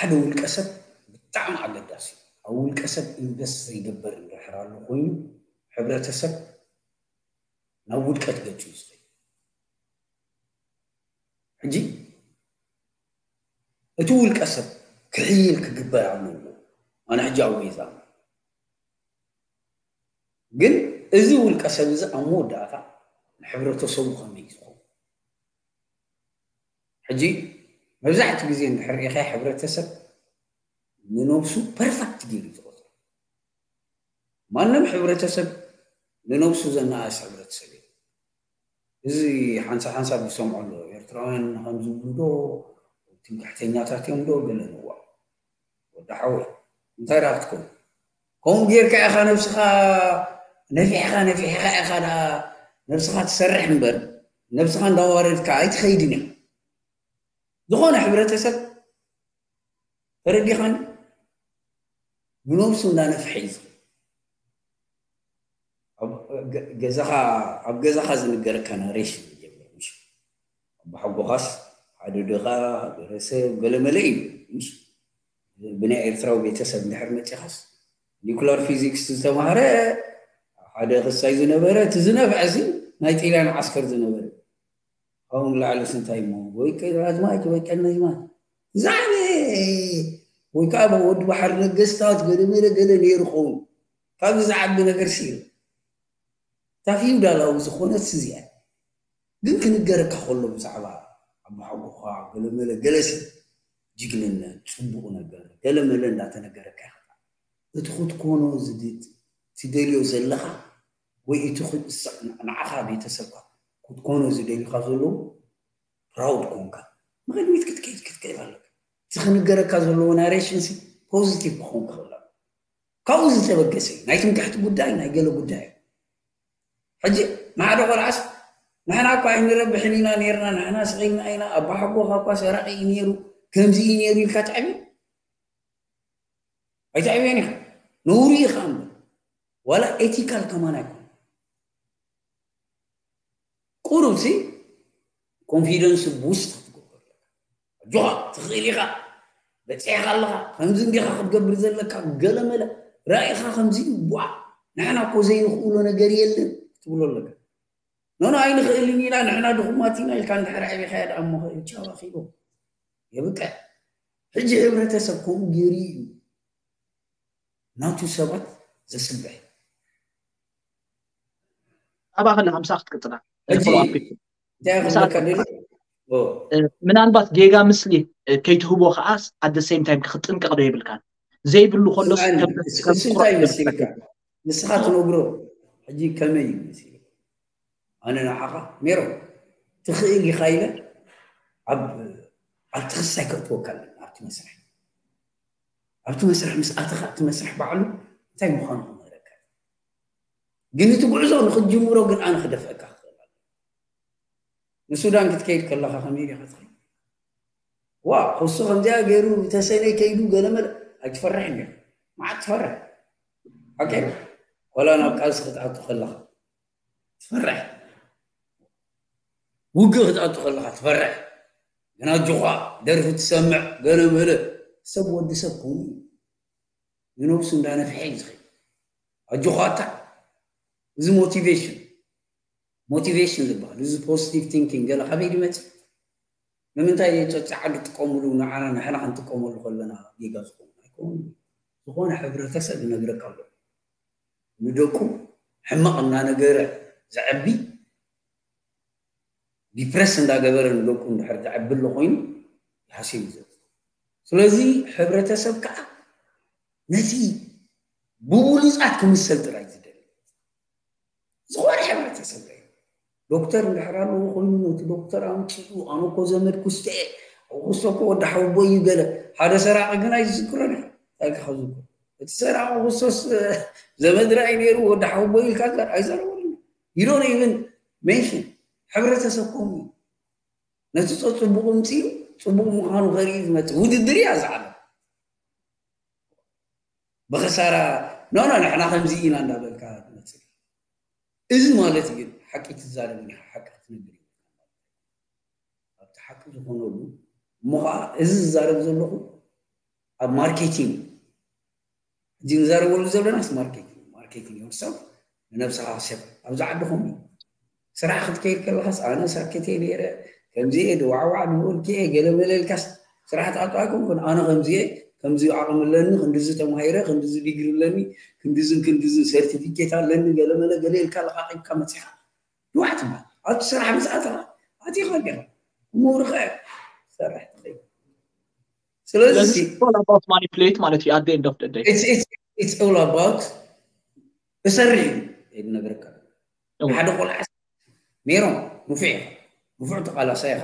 ሓደ ውልቀ ሰብ ብጣዕሚ ኣገዳሲ እዩ ኣብ ውልቀ ሰብ ኢንቨስት ዘይገበር እንድሕር ኣሎ ኮይኑ ሕብረተሰብ ናብ ውድቀት ገፁ እዩ ዝኸይ ሕጂ እቲ ውልቀ ሰብ ክሕይል ክግበር ኣለዎ ኣነ ሕጂ ኣብ ገዛ ግን እዚ ውልቀ ሰብ እዚ ኣብ መወዳእታ ንሕብረተሰቡ ከመይ ዝኸውን ሕጂ መብዛሕትኡ ግዜ እንድሕር ሪኢኻ ሕብረተሰብ ንነብሱ ፐርፌክት ገይሩ ዝቆፅሮ ማንም ሕብረተሰብ ንነብሱ ዘነኣስ ሕብረተሰብ እዩ እዚ ሓንሳ ሓንሳብ ዝሰምዖ ኣሎ ኤርትራውያን ከም ዝብሉ ዶ ትምካሕተኛታት እዮም ዶ ገለ ንዋ ወዳሓወይ እንታይ ዳ ክትኮኑ ከምኡ ጌርካ ኢኻ ነብስኻ ነፊሕኻ ነፊሕኻ ኢኻ ነብስኻ ትሰርሕ እምበር ነብስኻ እንዳዋረድካ ኣይትኸይድን እያ ዝኾነ ሕብረተሰብ ተረዲኻኒ ብነብሱ እንዳነፍሐ እዩ ገዛኻ ኣብ ገዛኻ ዝንገረካ ናሬሽን ይጀምር ምሽ ብሓጎኻስ ሓደ ድኻ ሃገረሰብ ገለመለ እዩ ምሽ ብናይ ኤርትራዊ ቤተሰብ እንድሕር መፂኻስ ኒኩላር ፊዚክስ ዝተማሃረ ሓደ ክሳይ ዝነበረ እቲ ዝነፍዐ እዚ ናይ ጤልያን ዓስከር ዝነበረ ካብኡ ላዕለስ እንታይ እሞ ወይ ኣዝማች ወይ ቀነዝማች ዛዕበ ወይ ከዓ ወዲ ባሕሪ ነገስታት ገለመለ ገለ ነይሩ ኸውን ካብዚ ዝዓቢ ነገር ሲሩ እታ ፊውዳላዊ ዝኾነት እዚኣ ግን ክንገረካ ከሎ ብዛዕባ ኣባሓጎኻ ገለመለ ገለሲ ጅግንነት ፅቡቕ ነገር ገለመለ እንዳተነገረካ ይኽእል እቲ ክትኮኖ ትደልዮ ዘለኻ ወይ እቲ ንዓኻ ቤተሰብካ ክትኮኖ ዝደልዩካ ዘለዉ ፕራውድ ኮንካ ንቅድሚት ክትከይድ ክትከይድ ኣለካ እቲ ክንገረካ ዘለዎ ናሬሽንሲ ፖዚቲቭ ክኸውን ክኽእል ካብኡ ዝተበገሰ እዩ ናይ ትምካሕቲ ጉዳይ ናይ ገለ ጉዳይ። እዩ ሕጂ ንሓደ ቆልዓስ ንሕና እኳ ኣይንረብሕን ኢና ነርና ንሕና ስቂልና ኢና ኣባ ሓጎኻ እኳ ሰራቂ እዩ ነይሩ ከምዚ እዩ ነይሩ ኢልካ ትዕብዮ ኣይትዕብዮን ኢኻ። ነውሩ ኢኻ ዋላ ኤቲካል ከማን ኣይኮነ كوروسي كونفيدنس بوست جوع تخيلي خا بتسعي خلقا خمزين جي خا تقبر زلكا قلم لا. رأي خا خمزين بوا نحنا كوزين زي أنا نقر يلن تقولوا لك. نو نو عين خيلين يلا نحنا دخماتينا الكان تحرعي بخير. أمو خير. شاو يا يبقى حجي عبرة سبكم جريو ناتو سبت.
زسبح أبا خلنا همساخت قطنا
ምናልባት
ጌጋ ምስሊ ከይትህቦ ከዓ ኣደ ሴም ታይም ክጥንቀቕ ዶ የብልካን ዘይብሉ ከሎስ
እንታይ መስልካ ንስኻ ትነግሮ ሕጂ ከመይ እዩ መሲሉ ኣነ ንዓኻ ሜሮ ትኽእል ኢኻ ኢለ ኣብቲ ክሳይ ከእትወካ ኣለና ኣብቲ መስርሕ ኣብቲ መስርሕ ምስ ኣተኻ እቲ መስርሕ ባዕሉ እንታይ ምዃኑ ክመረካ ግን እቲ ጉዕዞ ንክጅምሮ ግን ኣነ ክደፍአካ السودان كتكيد كلا خميري خطري وا خصوصا جا غيرو تسيني كيدو قلمل اتفرحني ما أتفرح تفرح. أوكي؟ ولا أنا قاس خد أتخلى تفرح. وجه خد أتخلى تفرح. أنا جوا درف تسمع قلمل سب ودي سب كوني ينوبس أنا في أجوا تا زي موتيفيشن ሞቲቬሽን ሞቲቬሽን ዝበሃል እዚ ፖዚቲቭ ቲንኪንግ ገለ ከመይ ይመፅእ ንምንታይ ዓዲ ጥቀምሉ ንዓና ንሕና ክንጥቀመሉ ከለና ጌጋ ዝኸውን ኣይኮኑ ዝኾነ ሕብረተሰብ ይነግረካ ኣሎ ንደቁ ሕማቕ እናነገረ ዘዕቢ ዲፕረስ እንዳገበረ ንደቁ እንድሕር ዘዕቢ ኣሎ ኮይኑ ይሃሲቡ ዘ ስለዚ ሕብረተሰብ ከዓ ነቲ ብብሉፃት ክምሰል ጥራይ ዶክተር እንድሕር ኣለዎ ኮይኑ ነቲ ዶክተር ኣምፅኡ ኣነ ኮ ዘመድ ኩስተ ኩስቶ ኮ ወዲ ሓውቦ እዩ ገለ ሓደ ሰራቂ ግን ኣይዝክሮን እንታይ ካ ዝክሮ እቲ ሰራቂ ኩስቶስ ዘመድ ራእይ ነይሩ ወዲ ሓውቦ ኢልካ ጋር ኣይዘረበሉ ይዶን ኢብን ሜንሽን ሕብረተሰብ ከምኡ ነቲ ፅቡቅ ምፅኡ ፅቡቅ ምዃኑ ከርኢ ዝመፅእ ውድድር እያ ዝዓለም ብክሳራ ኖ ኖ ንሕና ከምዚ ኢና እንዳበልካ ትመፅእ እዚ ማለት ግን ሓቂ ትዛረብኒ ሓቂ ክትነግር ኣብቲ ሓቂ ዝኾነሉ እሞ ከዓ እዚ ዝዛረብ ዘለኹ ኣብ ማርኬቲንግ ሕጂ ንዛረበሉ ዘለናስ ማርኬቲንግ ማርኬቲንግ ወድሰብ ንነብስኻ ክሸጥ ኣብዚ ዓዲ ከምኡ ስራሕ ክትከይድ ከለካስ ኣነ ሳኬተ ነረ ከምዚአ ድዋዕዋዕ ንብል ክአ ገለ መለልካስ ስራሕ ተኣቶ ኣይኮንኩን ኣነ ከምዚአ ከምዚ ዓቕሚ ኣለኒ ክንዲዚ ተማሂረ ክንዲዚ ዲግሪ ኣለኒ ክንዲዝን ክንዲዝን ሰርቲፊኬት ኣለኒ ገለ መለ ገለ ኢልካ ለቃቂብካ መፅኻ ድዋዕ ትበሃል ኣብቲ ስራሕ ምስኣተኻ ኣቲኻ ዲኻ ምውርኸሰርሕ ትኸይድ ስለዚ
ማኒፕሌት ማለት እዩ ኣደ ኤንድ ኦፍ ደይ
ኢትስ ኦል ኣባውት እሰርሕ እዩ ነገርካ ሓደ ቆልዓ ነይሮም ሙፊዕ ኢኻ ሙፉዕ ተቃላሳ ኢኻ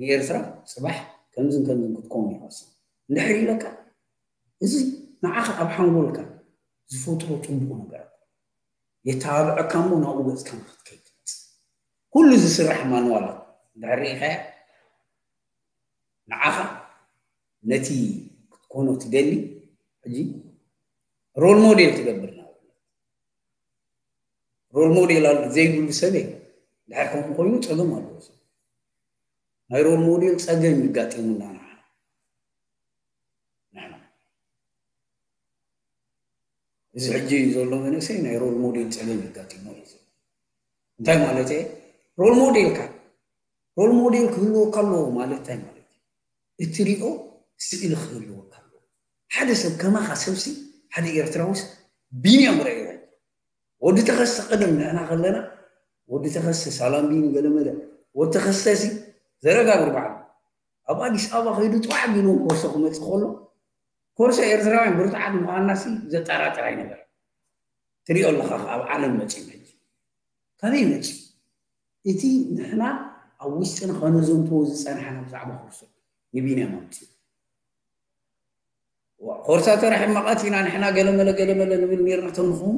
ንኤርትራ ፅባሕ ከምዝን ከምዝን ክትኮኑ ይኸስ እንድሕር ኢለካ እዚ ንዓኸ ኣብ ሓንጎልካ ዝፈጥሮ ፅቡቅ ነገራት የታብዐካ እሞ ናብኡ ገፅካ ንክትከይድ ትመፅእ ኩሉ ዝስራሕ ማንዋላት እንድሕር ኢኸያ ንዓኻ ነቲ ክትኮኖ ትደሊ ሕጂ ሮል ሞዴል ትገብር ንኣብነት ሮል ሞዴል ዘይብሉ ሰብ እየ ድሕር ከምኡ ኮይኑ ፀገም ኣለዎ ሰብ ናይ ሮል ሞዴል ፀገም ይጋጢሙና ንዓና ንሕና እዚ ሕጂ ዘሎ መንእሰይ ናይ ሮል ሞዴል ፀገም ይጋጢሞ እዩ እንታይ ማለት እየ ሮል ሞዴልካ ሮል ሞዴል ክህልወካ ኣለዎ ማለት እንታይ ማለት እዩ እትሪኦ ስእሊ ክህልወካ ኣለዎ ሓደ ሰብ ከማኻ ሰብሲ ሓደ ኤርትራዊስ ቢንያም ርአዩ ወዲ ተኸሰ ቅድም ንሕና ከለና ወዲ ተኸሰ ሳላምቢን ገለመለ ወዲ ተኸሰሲ ዘረጋግር በዓል ኣብ ኣዲስ ኣበባ ከይዱ ጥዋዕ ቢሎም ኮርሶ ክመፅእ ከሎ ኮርሶ ኤርትራውያን ብርቱዓት ምዃናሲ ዘጠራጥር ኣይነበር ትሪኦ ኣለካ ኣብ ዓለም መፂ ሕጂ ከመይ መፂ እቲ ንሕና ኣብ ውሽጥና ከነዘንትዎ ዝፀንሐና ብዛዕባ ኮርሶ ንቢንያም ኣምፅኡ ኮርሳ ተራሕ መቐት ኢና ንሕና ገለመለ ገለመለ ንብል ነርና ተንኹም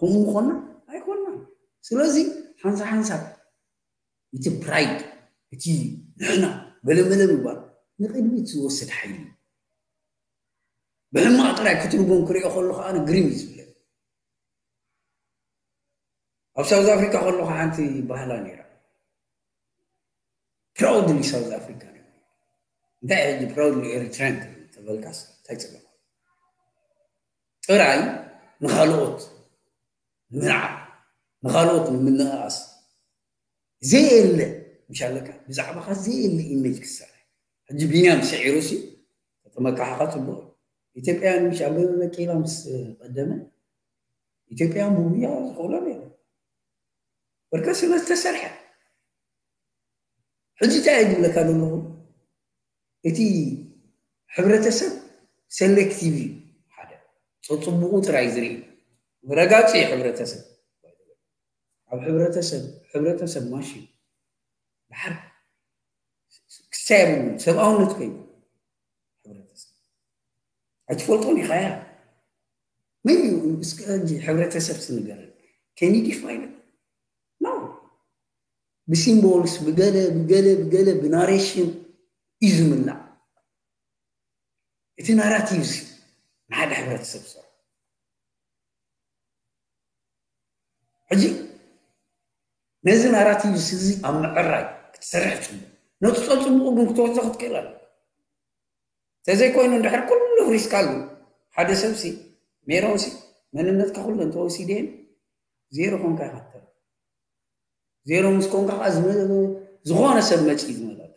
ከምኡ ኮና ኣይኮና ስለዚ ሓንሳ ሓንሳብ እቲ ፕራይድ እቲ ንሕና ገለመለ ምባል ንቅድሚት ዝወስድ ሓይሊ ብሕማቕ ጥራይ ክትርጉም ክሪኦ ከለኹ ኣነ ግሪም እዩ ዝብለ ኣብ ሳውዝ ኣፍሪካ ከለኹ ሓንቲ ባህላ ነይራ ፕራውድሊ ሳውዝ ኣፍሪካ እንታይ ሕጂ ፕራውድሊ ኤርትራን ተበልካስ እንታይ ፀገም ጥራይ ንካልኦት ንምንዓብ ንካልኦት ንምንቕቓስ ዘየለ ምሻለካ ብዛዕባካ ዘየለ ኢሜጅ ክሰርሕ ሕጂ ቢንያም ስዒሩ ሲ ተመካሓኻ ፅቡቅ ኢትዮጵያን ምሽ ኣበበ በቂላ ምስ ቀደመ ኢትዮጵያን ብጉያ ዝኽእሎ ነይሩ ወርካ ስለ ዝተሰርሐ ሕጂ እንታይ ይድብለካ ዘለኹ እቲ ሕብረተሰብ ሴሌክቲቭ እዩ ሓደ ፅቡቁ ጥራይ ዝርኢ ረጋፂ ሕብረተሰብ ኣብ ሕብረተሰብ ሕብረተሰብ ማሽን ድሓር ክሳይ የብሉ ሰብኣውነት ኮይኑ ሕብረተሰብ ኣይትፈልጦን ኢኻያ መን እዩ ሕብረተሰብ ስንገረን ከኒ ዲፋይን ነው بسيمبولز بقلب بقلب بقلب بناريشن إذن الله. إتي ناراتيفز ما حد حبرت سبسر عجيب نزل ناراتيفز زي أم عراي تسرحتهم نتصلتم وقلوا كتوزا كلا. تزي كوين اندحر كله ريسكالو حدا سبسي. ميرونسي من النت كخل. انتو سيدين زيرو كون كاي ዜሮ ምስ ኮንካ ከዓ ዝኾነ ሰብ መፂ ዝመላል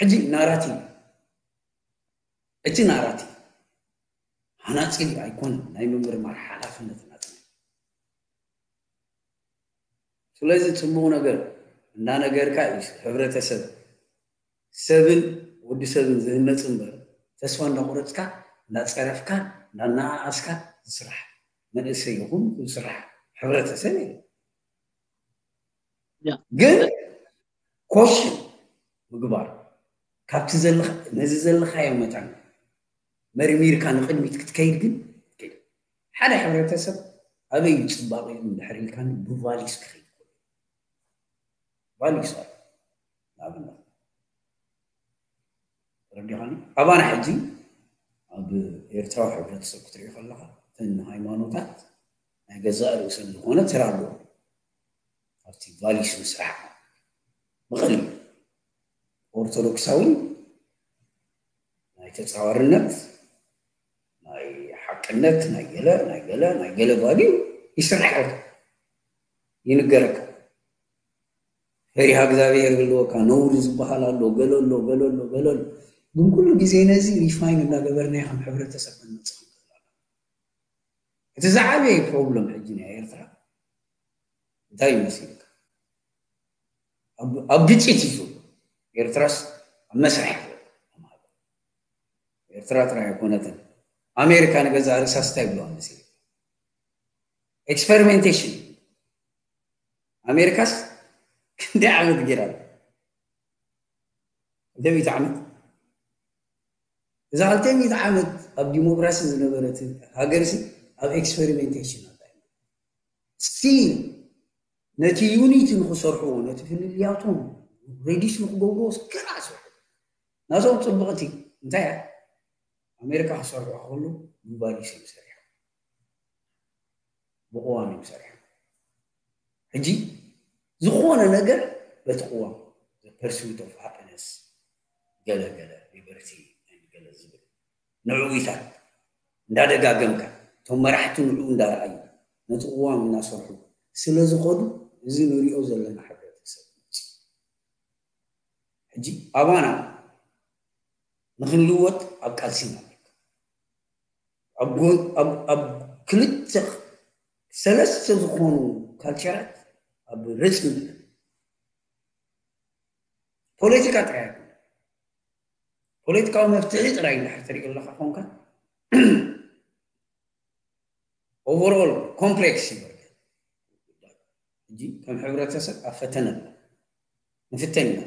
ሕጂ ናራቲቭ እቲ ናራቲቭ ሃናፂ ኣይኮነን ናይ ምምርማር ሓላፍነት ናፅና ስለዚ ፅቡቅ ነገር እንዳነገርካ እዩ ሕብረተሰብ ሰብን ወዲ ሰብን ዝህነፅ እምበር ተስፋ እንዳቁረፅካ እንዳፀረፍካ እንዳናኣስካ ዝስራሕ መንእሰይ ይኹን ዝስራሕ ሕብረተሰብ እዩ ግን ኮሽን ምግባር ካብቲ ነዚ ዘለካዮ መጠን መርሚርካ ንቅድሚት ክትከይድ ግን ሓደ ሕብረተሰብ ኣበይ ፅባቐ እዩ እንድሕር ኢልካ ብቫሊስ ክኸይድ ቫሊስ ኣሎ ንኣብነት ረዲኻኒ ኣባና ሕጂ ኣብ ኤርትራዊ ሕብረተሰብ ክትሪኦ ከለካ እተን ሃይማኖታት ናይ ገዛእ ርእሰን ዝኾነ ተራ ኣለዎ ኣብቲ ቫሊስ ምስራሕ ብቐሊሉ ኦርቶዶክሳዊ ናይ ተፃዋርነት ናይ ሓቅነት ናይ ገለ ናይ ገለ ናይ ገለ ቫልዩ ይስርሐልካ ይንገረካ። ፈሪሃ እግዚኣብሔር ይብልወካ ነውሪ ዝበሃል ኣሎ ገለ ኣሎ ገለ ኣሎ ገለ ኣሎ ግን ኩሉ ግዜ ነዚ ሪፋይን እናገበርና ከም ሕብረተሰብ ክንመፅእ እቲ ዝዓበየ ፕሮብለም ሕጂ ናይ ኤርትራ ይመስልካ ኣብ ግጭት እዩ ኤርትራስ ኣብ መስርሕ ኤርትራ ጥራይ ኣይኮነትን ኣሜሪካ ንገዛ ርእሳስ እንታይ ብለዋ መሲል ኤክስፐሪሜንቴሽን። ኣሜሪካስ ክንደይ ዓመት ጌራ ክልተ ሚእቲ ዓመት? እዛ ክልተ ሚእቲ ዓመት ኣብ ዲሞክራሲ ዝነበረት ሃገር ኣብ ኤክስፐሪሜንቴሽን ስቲል ነቲ ዩኒቲ ንክሰርሕዎ ነቲ ፍልልያቶም ሬዲስ ንክገብርዎ ገና ሰርሑ ናቶም ፅቡቕቲ እንታይ እያ ኣሜሪካ ክሰርሑ ከሎ ብባሊስ እዮም ሰሪሖም ብቅዋም እዮም ሰሪሖም ሕጂ ዝኾነ ነገር በቲ ቅዋም ፐርሱት ኦፍ ሃፒነስ ገለ ገለ ሊበርቲ ገለ ዝብል ንዕዊታት እንዳደጋገምካ እቶም መራሕቲ ንዕኡ እንዳረኣዩ ነቲ ቅዋም እናሰርሑ ስለ ዝኸዱ زنوري أو زلنا حبيت حجي أبانا نخلوت أب كالسين أب أب أب كلت سلست زخون كالشرات أب رسم بوليتيكا تعب بوليتيكا مفتعي تراي نحتري الله خونك overall complex ሕጂ ከም ሕብረተሰብ ኣብ ፈተነ ኣላ ንፍተን ኢና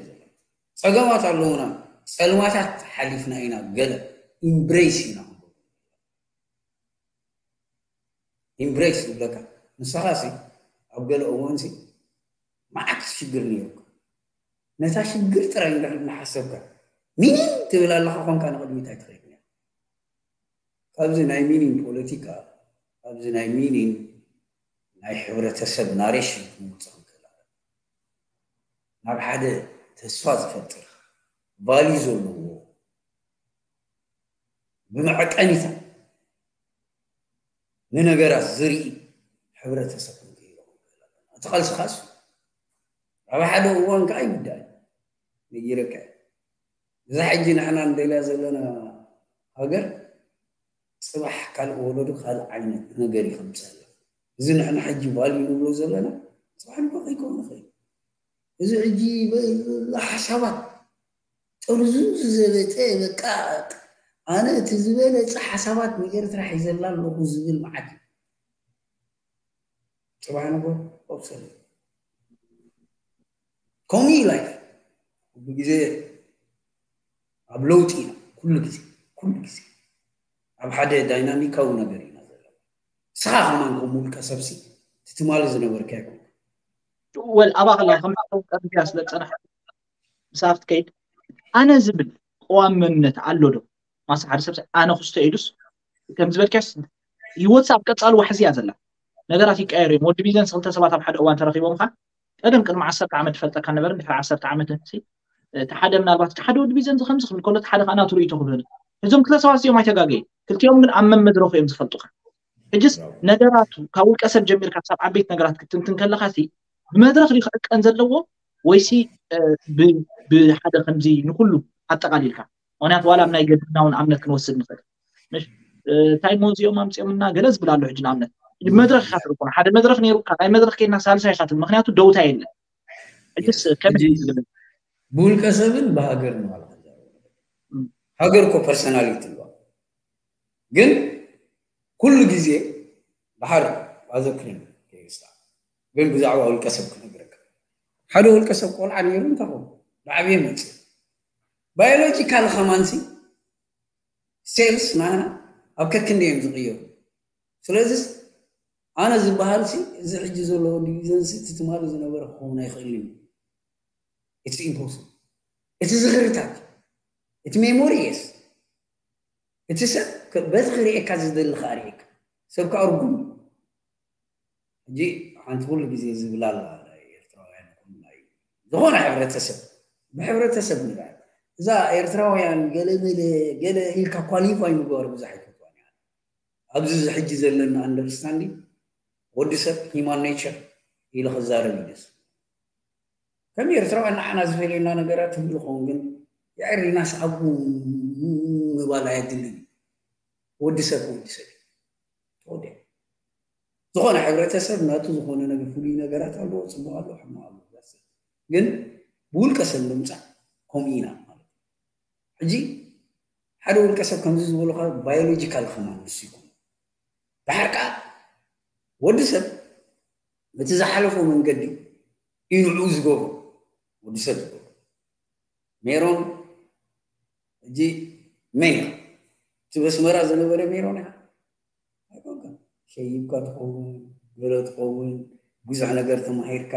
ፀገማት ኣለውና ፀልማታት ሓሊፍና ኢና ገለ ኢምብሬስ ኢና ኢምብሬስ ዝብለካ ንስኻ ሲ ኣብ ገለ እዋን ሲ መዓት ሽግር ነይሩካ ነታ ሽግር ጥራይ እናሓሰብካ ሚኒን ትብል ኣለካ ኮንካ ንቅድሚት ኣይትኸይድ እያ ካብዚ ናይ ሚኒን ፖለቲካ ኣብዚ ናይ ሚኒን ናይ ሕብረተሰብ ናሬሽን ክንውፅእ ክንክእል ናብ ሓደ ተስፋ ዝፈጥር ቫሊ ዘለዎ ብመዐቀኒታት ንነገራት ዝርኢ ሕብረተሰብ ክንቅይሮ ክንክእል ኣለና እቲ ቃልሲ ካስ ኣብ ሓደ እዋን ከዓ ይጉዳእ ነጊረካ እዛ ሕጂ ንሕና ንደልያ ዘለና ሃገር ፅባሕ ካልእ ወለዶ ካልእ ዓይነት ነገር ይከምፅእ ኣሎ እዚ ንሕና ሕጂ ባል ንብሎ ዘለና ፅባሕ ንበ ከይከውን ንኽእል እዚ ሕጂ ሓሳባት ጥርዙዝ ዝበጠ በቃ ኣነ እቲ ዝበለፀ ሓሳባት ንኤርትራ ሒዘላ ኣለኹ ዝብል መዓት እዩ ፅባሕ ንበ ወብሰለ ከምኡ ላይፍ ኩሉ ግዜ ኣብ ለውጢ ኢና ኩሉ ግዜ ኩሉ ግዜ ኣብ ሓደ ዳይናሚካዊ ነገር ኢና ዘለና ንስኻ ከማን ከምኡ ውልቀ ሰብሲ ትትማሊ ዝነበርካ ይኮን
ወል ኣባ ከላ ከም ቀርያ ስለ ፀናሕ ምሳብቲ ከይድ ኣነ ዝብል ቅዋም መንነት ኣሎ ዶ ማስ ሓደ ሰብ ኣነ ክስቶ ኢሉስ ከም ዝበልካስ ሂወት ኣብ ቀፃሉ ዋሕዚ እያ ዘላ ነገራት ይቀየሩ እዮም ወዲ ቢዘንስ ክልተ ሰባት ኣብ ሓደ እዋን ተረኪቦምካ ቀደም ቅድሚ ዓሰርተ ዓመት ትፈልጠካ ነበረ ድሕሪ ዓሰርተ ዓመት እቲ ሓደ ምናልባት እቲ ሓደ ወዲ ቢዘንስ ከምዚ ክብል ከሎ እቲ ሓደ ከዓ ናቱ ርእቶ ክብል እዞም ክልተ ሰባት እዚኦም ኣይተጋገዩ ክልቲኦም ግን ኣብ መመድረኹ እዮም ዝፈልጡካ ሕጅስ ነገራቱ ካብ ውልቀ ሰብ ጀሚርካ ክሳብ ዓበይቲ ነገራት ክትንትን ከለካ ሲ ብመድረክ ክዕቀን ዘለዎ ወይሲ ብሓደ ከምዚ ንኩሉ ኣጠቃሊልካ ምክንያቱ ዋላ ናይ ገድና እውን ኣብነት ክንወስድ ንኽእል እንታይ ሞዚኦም ኣምፅኦምና ገለ ዝብል ኣሎ ሕጂ ንኣብነት መድረክ ኢካ ትርኩና ሓደ መድረክ ነይሩካ ናይ መድረክ ከይድና ሳልሳይ ኢካ ምክንያቱ ደውታ የለን ሕጅስ ከመይ
ብውልቀ ሰብን ብሃገርን ማለት ሃገር እኮ ፐርሰናሊቲ ኣለዋ ግን ኩሉ ግዜ ድሓር ኣዘክርን ግን ብዛዕባ ውልቀ ሰብ ክነግረካ ሓደ ውልቀ ሰብ ቆልዓ ነይሩ እንታይ ኾኑ ብዓብየ መፅእ ባዮሎጂካል ኸማንሲ ሴልስ ናና ኣብ ከክንደ እዮም ዝቕየሩ ስለዚ ኣነ ዝበሃል ሲ እዚ ሕጂ ዘለዎ ዲቪዘንሲ እቲ ትማሊ ዝነበረ ክኸውን ኣይኽእልን እዩ ኢትስ ኢምፖስብል እቲ ዝኽርታት እቲ ሜሞሪ የስ እቲ ሰብ በዚ ክሪኤካ ዝደሊ ከዓ ርኤካ ሰብ ከዓ ርጉም ሕጂ ሓንቲ ኩሉ ግዜ ዝብላ ኣላ ኤርትራውያን ዝኾነ ሕብረተሰብ ብሕብረተሰብ ንርአ እዛ ኤርትራውያን ገለ መለ ገለ ኢልካ ኳሊፋይ ምግባር ብዙሕ ኣይፈትዋን እያ ኣብዚ ሕጂ ዘለና ኣንደርስታንዲንግ ወዲ ሰብ ሂማን ኔቸር ኢሉ ክዛረብ ይደስ ከም ኤርትራውያን ንዓና ዝፈልየና ነገራት ህሉ ኸውን ግን የዕሪና ሰዓቡ ምባል ኣየድልን ወዲ ሰብ ወዲ ሰብ ተወዲያ ዝኾነ ሕብረተሰብ ናቱ ዝኾነ ነገር ፍሉይ ነገራት ኣለዎ ፅቡቅ ኣለዎ ሕማቅ ኣለዎ ግን ብውልቀ ሰብ ንምምፃእ ከምኡ ኢና ማለት ሕጂ ሓደ ውልቀ ሰብ ከምዚ ዝበሉካ ባዮሎጂካል ከማን ንሱ ይኮኑ ድሓር ከዓ ወዲ ሰብ እቲ ዝሓለፎ መንገዲ እዩ ንዕኡ ዝገብሮ ወዲ ሰብ ዝገብሮ ሜሮን ሕጂ መን ኢኻ እቲ መስመራ ዝነበረ ሜሮን ኢኻ ኣይኮንከን ሸይብካ ትኸውን ገለ ትኸውን ብዙሕ ነገር ተማሂርካ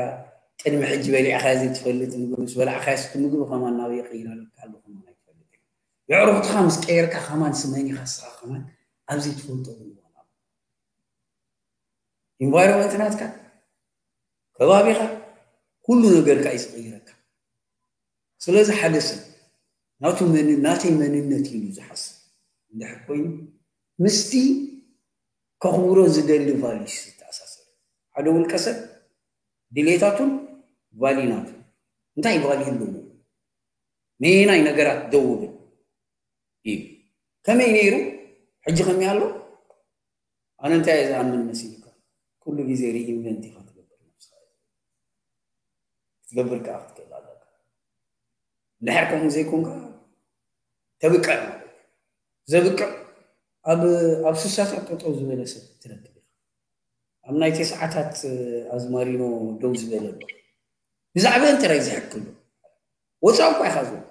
ቅድሚ ሕጂ በሊዕኻ እዚ ትፈልጥ ምግቢ ምስ በላዕካ ስቲ ምግቢ ከማን ናብ የቀይረልካ ኣሎ ከማን ኣይትፈልጥ የዕሩኽትኻ ምስ ቀየርካ ከማን ስመን ኢኻ ስኻ ከማን ኣብዚ ትፈልጦ ይሆን ኢንቫይሮመንት ናትካ ከባቢኻ ኩሉ ነገርካ እዩ ዝቀይረካ ስለዚ ሓደ ሰብ ናቱ ናተይ መንነት ኢሉ ዝሓስብ እንድሕር ኮይኑ ምስቲ ከኽብሮ ዝደሊ ቫሊስ ዝተኣሳሰረ ሓደ ውልቀ ሰብ ድሌታቱን ቫሊናቱን እንታይ ቫሊ ኣለዎ ነናይ ነገራት ደውብል እዩ ከመይ ነይሩ? ሕጂ ከመይ ኣሎ ኣነ እንታይ እየ ዝኣምን መሲልካ ኩሉ ግዜ ሪኢንቨንት ኢኻ ትገብር ክትገብር ከዓ ክትክእል ኣለካ እንድሕር ከምኡ ዘይኮንካ ተብቅዕ ዘብቅዕ ኣብ ኣብ ስሳታት ጠጠው ዝበለ ሰብ ትረክብ ኢኻ ኣብ ናይ ተስዓታት ኣዝማሪኖ ደው ዝበለ ኣሎ ብዛዕባ እንትራይ ዝሕክሎ ወፃእ እኳ ኢኻ ዝብል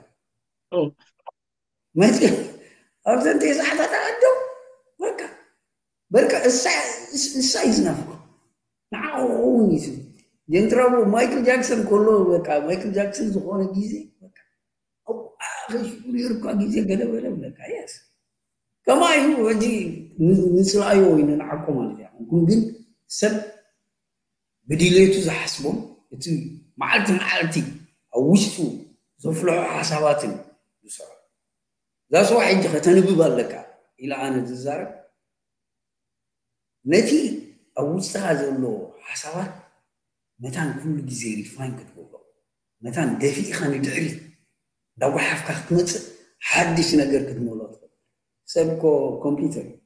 ኣብዘን ተስዓታት ኣደው በቃ በርካ እሳ እዩ ዝናፍቆ ንዓኹ ክኸውን እዩ ጀንትራቦ ማይክል ጃክሰን ከሎ በቃ ማይክል ጃክሰን ዝኾነ ግዜ ይርካ ግዜ ገለ በለ ብለካ የስ كما هو هذه مثل أيوة أيوين أنا عقوم عليه ممكن بين سب بديلته زحسبهم تي معلت معلتي أو وشتو زفلو حساباتن بسرعة. ذا واحد جختني ببالك. إلى أنا تزارك. نتي أو وشتها زلو حسابات. متان كل جزيري فاين كتقوله متان دفي خان دعري دوا حفكة تمت حدش نجر كتمولات سمكو كمبيوتر.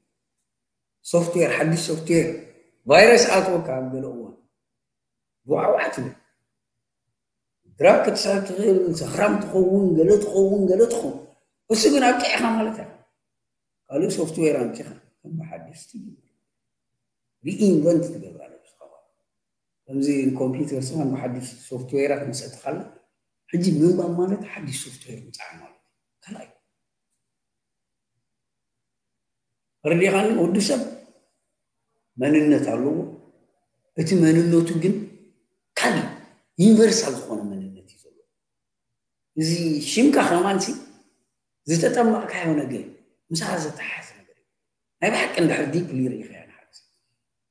سوفت وير حديث سوفت وير فيروس اتوك عم بلقوه بوعوعتنا دراك تسعب غير سخرام تخون قلت تخون قلت تخون. بس يقول أبكي إحنا مالتها قالوا سوفت وير أنت كم حدث تجيب رينفنت تجيب على بسخوا تمزي الكمبيوتر سمع محدث سوفت ويرك مسأتخلى حجي من بام مالت حدث سوفت وير متعامل كلاي ረዲኻኒ ወዲ ሰብ መንነት ኣለዎ እቲ መንነቱ ግን ካሊእ ዩኒቨርሳል ዝኾነ መንነት እዩ ዘለዎ እዚ ሽምካ ከማንሲ ዝተጠማቕካዮ ነገር ምሳኻ ዘተሓሓዘ ነገር እዩ። ናይ ብሓቂ እንድሕር ዲፕሊ ርኢኻ ያ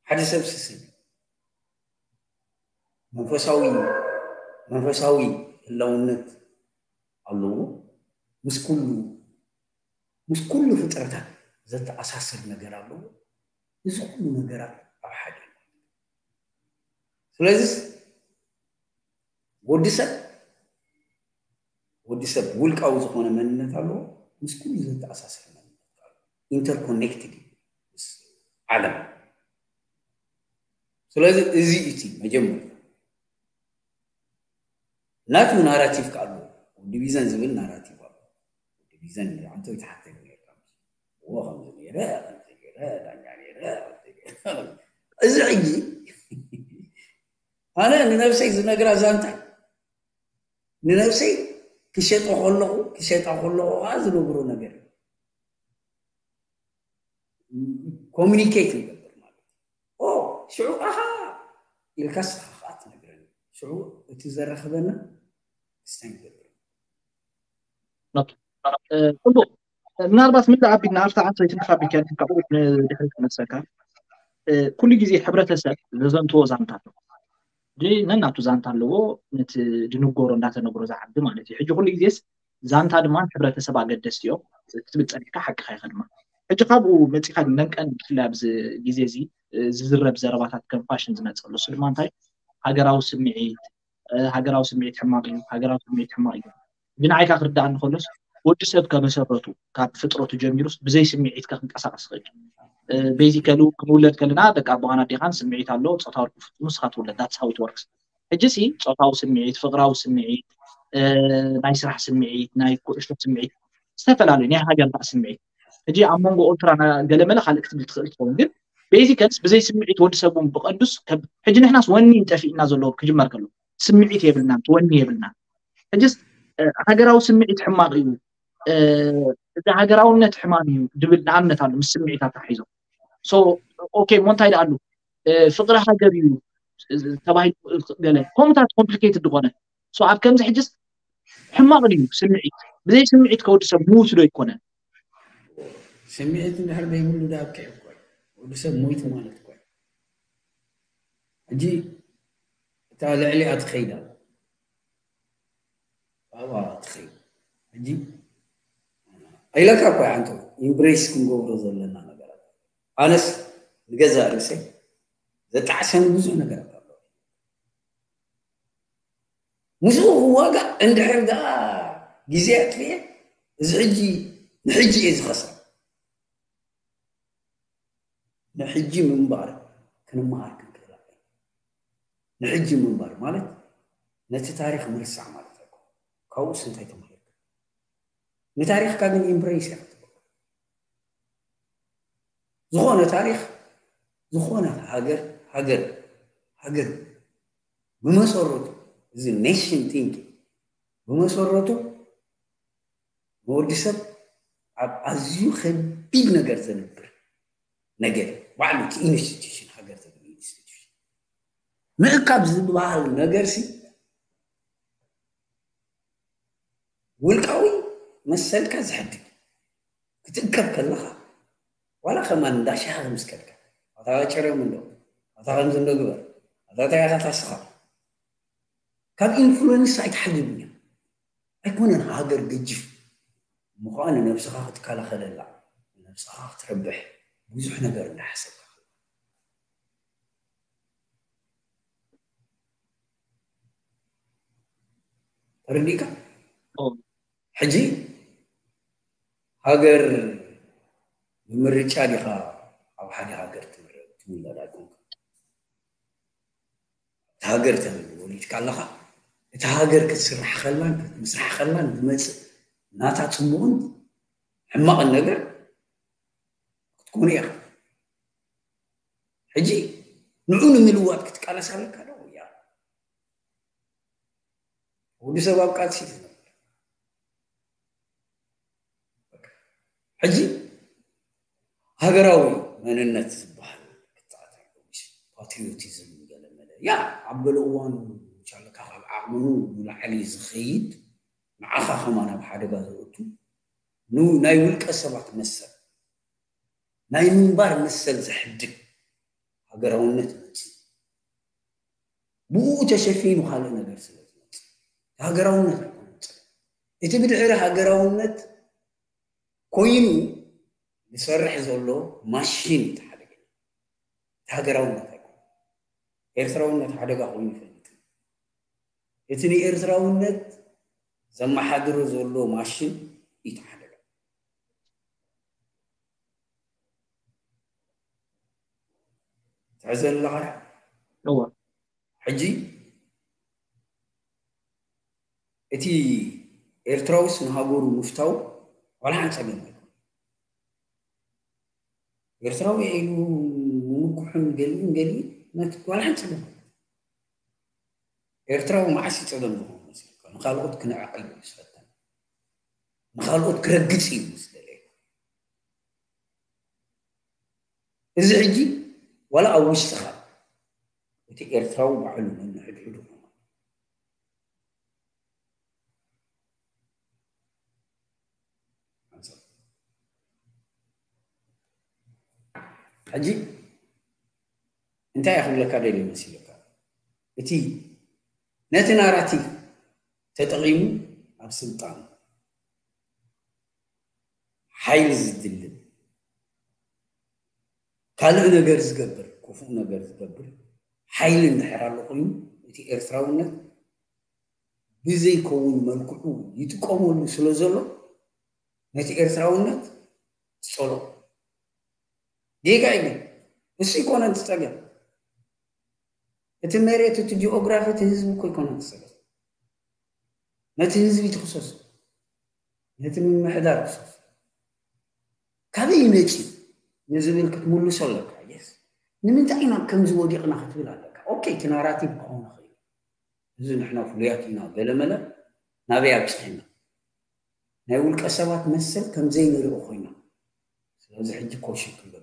ሓደ ሰብ ስስብ መንፈሳዊ መንፈሳዊ ህላውነት ኣለዎ። ምስ ኩሉ ምስ ኩሉ ፍጥረታት ዘተኣሳስር ነገር ኣለዎ እዚ ኩሉ ነገራት ኣብ ሓደ ስለዚ ወዲ ሰብ ወዲ ሰብ ውልቃዊ ዝኾነ መንነት ኣለዎ ምስ ኩሉ ዘተኣሳሰረ መንነት ኣሎ ኢንተርኮኔክትድ ምስ ዓለም። ስለዚ እዚ እቲ መጀመርያ ናቱ ናራቲቭ ኣሎ ወዲ ቢዘን ዝብል ናራቲቭ ኣሎ ወዲ ቢዘን አንተ ይተሓተግ እዚ ሕጂ ኣነ ንነብሰይ ዝነግራ እዛ እንታይ ንነብሰይ ክሸጦ ከለኹ ክሸጣ ከለኹ ከዓ ዝነግሮ ነገር ኮሚኒኬት ይገብር ማለት ኦ ሽዑ ኣኻ ኢልካስ ከዓ ትነግረኒ ሽዑ እቲ ዘረኽበና ክስታይ ይገብር
ፅቡቅ ምናልባት ምን ዓቢና ኣብታ ዓንሰይቲ ንካቢከ ካብኡ ንድሕሪት ክመሰልካ ኩሉ ግዜ ሕብረተሰብ ዘዘንትዎ ዛንታት ኣሎ ነናቱ ዛንታ ኣለዎ ነቲ ድንጎሮ እንዳተነግሮ ዝዓቢ ማለት እዩ ሕጂ ኩሉ ግዜስ ዛንታ ድማ ሕብረተሰብ ኣገደስቲ እዮም ክትብል ፀኒሕካ ሓቂኻ ይኸ ድማ ሕጂ ካብኡ መፂኻ ነንቀን ብፍላይ ኣብዚ ግዜ እዚ ዝዝረብ ዘረባታት ከም ፋሽን ዝመፅእ ኣሎ እሱ ድማ እንታይ ሃገራዊ ስምዒት ሃገራዊ ስምዒት ሕማቅ እዩ ሃገራዊ ስምዒት ሕማቅ እዩ ብንዓይካ ክርዳእ ንከሎስ ወዲ ሰብ ከመሰረቱ ካብ ፍጥረቱ ጀሚሩስ ብዘይ ስምዒትካ ክንቀሳቀስ ክእል ቤዚካሉ ክንውለድ ከለና ደቂ ኣቦኻና ዲኻን ስምዒት ኣሎ ፆታዊ ክፍፅሙ ንስኻ ትውለድ ዳትስ ሃው ወርክስ ሕጂ ሲ ፆታዊ ስምዒት ፍቅራዊ ስምዒት ናይ ስራሕ ስምዒት ናይ ኩዕሾ ስምዒት ዝተፈላለዩ ናይ ሃገርታ ስምዒት ሕጂ ኣብ መንጎ ኦልትራ ገለመለ ካልእ ክትብል ትኽእል ትኸውን ግን ቤዚካልስ ብዘይ ስምዒት ወዲ ሰብ ብቀንዱስ ሕጂ ንሕናስ ወኒ እንጠፊእና ዘለዎ ክጅመር ከሎ ስምዒት የብልናን ወኒ የብልናን ሕጂስ ሃገራዊ ስምዒት ሕማቅ እዩ እዚ ሃገራውነት ሕማም እዩ ድብል ንኣብነት ኣሎ ምስ ስምዒታት ተሓሒዞም ሶ ኦኬ ሞ እንታይ ዳ ኣሉ ፍቅሪ ሃገር እዩ ተባሂሉ ገለ ከምኡታት ኮምፕሊኬትድ ዝኾነ ሶ ኣብ ከምዚ ሕጅስ ሕማቅ ድዩ ስምዒት ብዘይ ስምዒት ከወዲ ሰብ ምውት ዶ ይኮነን
ስምዒት እንድሕር ዘይብሉ ዳ ኣብኪዕ እኮ ወዲ ሰብ ሞይቱ ማለት እኮ ሕጂ እታ ልዕሊኣ ትኸይዳ ኣብኣ ትኸይድ ሕጂ ኣይለካ እኳ ሓንቶ ኢምብሬስ ክንገብሮ ዘለና ነገራት ኣነስ ንገዛ ርእሰይ ዘጣዕሰኒ ብዙሕ ነገራት ኣሎ ምስኡ ክዋጋእ እንድሕር ደኣ ግዜ ኣጥፍየ እዚ ሕጂ ንሕጂ እየ ዝኸስር ንሕጂ ምንባር ክንመሃር ክንክእል ንሕጂ ምንባር ማለት ነቲ ታሪክ ምርሳዕ ማለት ኣይኮ ካብኡስ እንታይ ተማሂርካ ንታሪክካ ግን ኢምብሬስ ኢኻ ትገብሮ ዝኾነ ታሪክ ዝኾነ ሃገር ሃገር ሃገር ብመሰረቱ እዚ ኔሽን ቲንኪ ብመሰረቱ ንወዲ ሰብ ኣብ ኣዝዩ ከቢድ ነገር ዘንብር ነገር ባዕሉ እቲ ኢንስቲቱሽን ሃገር ዘብል ኢንስቲቱሽን ምእካብ ዝበሃል ነገር مسلكة زحدي كتنكب كلها ولا خمان دا شهر مسكلك هذا شري من له هذا غمز له قبر هذا تيارات أصغر كان إنفلونس أيتحلبني أيكون هاجر جيف مقان نفسها تكالخل نفس نفسها تربح بزح نقر نحسب رديك حجي ሃገር ብምርጫ ዲኻ ኣብ ሓደ ሃገር ትውለድ ኣይኮንካ እቲ ሃገር ተብል ወሊድካ ኣለኻ እቲ ሃገር ክትስራሕ ከላን ክትምስራሕ ከላን ዝመፅእ ናታ ፅቡቕን ሕማቕን ነገር ክትኮኑ ኢኻ ሕጂ ንዑ ንምልዋጥ ክትቃለስ ኣለካ ዶ እያ ወዲ ሰብ ኣብ ቃልሲ ሕጂ ሃገራዊ መንነት ዝበሃል ፓትሪዮቲዝም ገለመለ ያ ኣብ ገለ እዋን ቻለካ ካብ ዓቕምኑ ንላዕሊ ዝኸይድ ንዓኻ ከማ ናብ ሓደጋ ዘእቱ ናይ ውልቀ ሰባት መሰል ናይ ምንባር መሰል ዘሕድግ ሃገራውነት መፅእ ብኡ ተሸፊኑ ካልእ ነገር ስለ ዝመፅእ ሃገራውነት ኣይኮነፅእ እቲ ብድሕሪ ሃገራውነት ኮይኑ ዝሰርሕ ዘሎ ማሽን እቲ ሓደ ሃገራውነት ኣይኮነ ኤርትራውነት ሓደጋ ኮይኑ ይፈልጥ እቲ ንኤርትራውነት ዘመሓድሮ ዘሎ ማሽን እዩ ሓደጋ ትዕዘ ኣለኻ ሕጂ እቲ ኤርትራዊስ ንሃገሩ ምፍታው ዋላ ሓን ፀገም ኣይኮነ ኤርትራዊ ኢሉ ምምጉሑን ገሊኡን ገሊኡ ዋላ ሓን ፀገም ኤርትራዊ መዓስ ፀገም ዝኮኑ መስልካ ንካልኦት ክነዕቅ እዩ ዝፈተን ንካልኦት ክረግፅ እዩ ምስ ደለየ እዚ ሕጂ ዋላ ኣብ ውሽጢኻ እቲ ኤርትራዊ ባዕሉ ነንሕድሕዱ ሕጂ እንታይ ይኽብለካ ደል መሲለካ እቲ ነቲ ናራቲቭ ተጠቒሙ ኣብ ስልጣን ሓይሊ ዝድልብ ካልእ ነገር ዝገብር ክፉእ ነገር ዝገብር ሓይሊ እንድሕር ኣሎ ኮይኑ እቲ ኤርትራውነት ብዘይከውን መልክዑ ይጥቀመሉ ስለ ዘሎ ነቲ ኤርትራውነት ዝፀልኦ ጌጋ እዩ ግን እሱ ይኮነ እንትፀገም እቲ መሬት እቲ ጂኦግራፊ እቲ ህዝቢ እኮ ይኮነ እንትፀገም ነቲ ህዝቢ ትክሰስ ነቲ ምምሕዳር ክሰስ ካበይ መፂ ንዝብል ክትምልሶ ኣለካ የስ ንምንታይ ኢና ከምዚ ወዲቕና ክትብል ኣለካ ኦኬ እቲ ናራቲቭ ክኾነ ክእል እዚ ንሕና ፍሉያት ኢና ገለመለ ናበይ ኣብፅሒና ናይ ውልቀ ሰባት መሰል ከምዘይ ንሪኦ ኮይና ስለዚ ሕጂ ኮሽን ክንገብር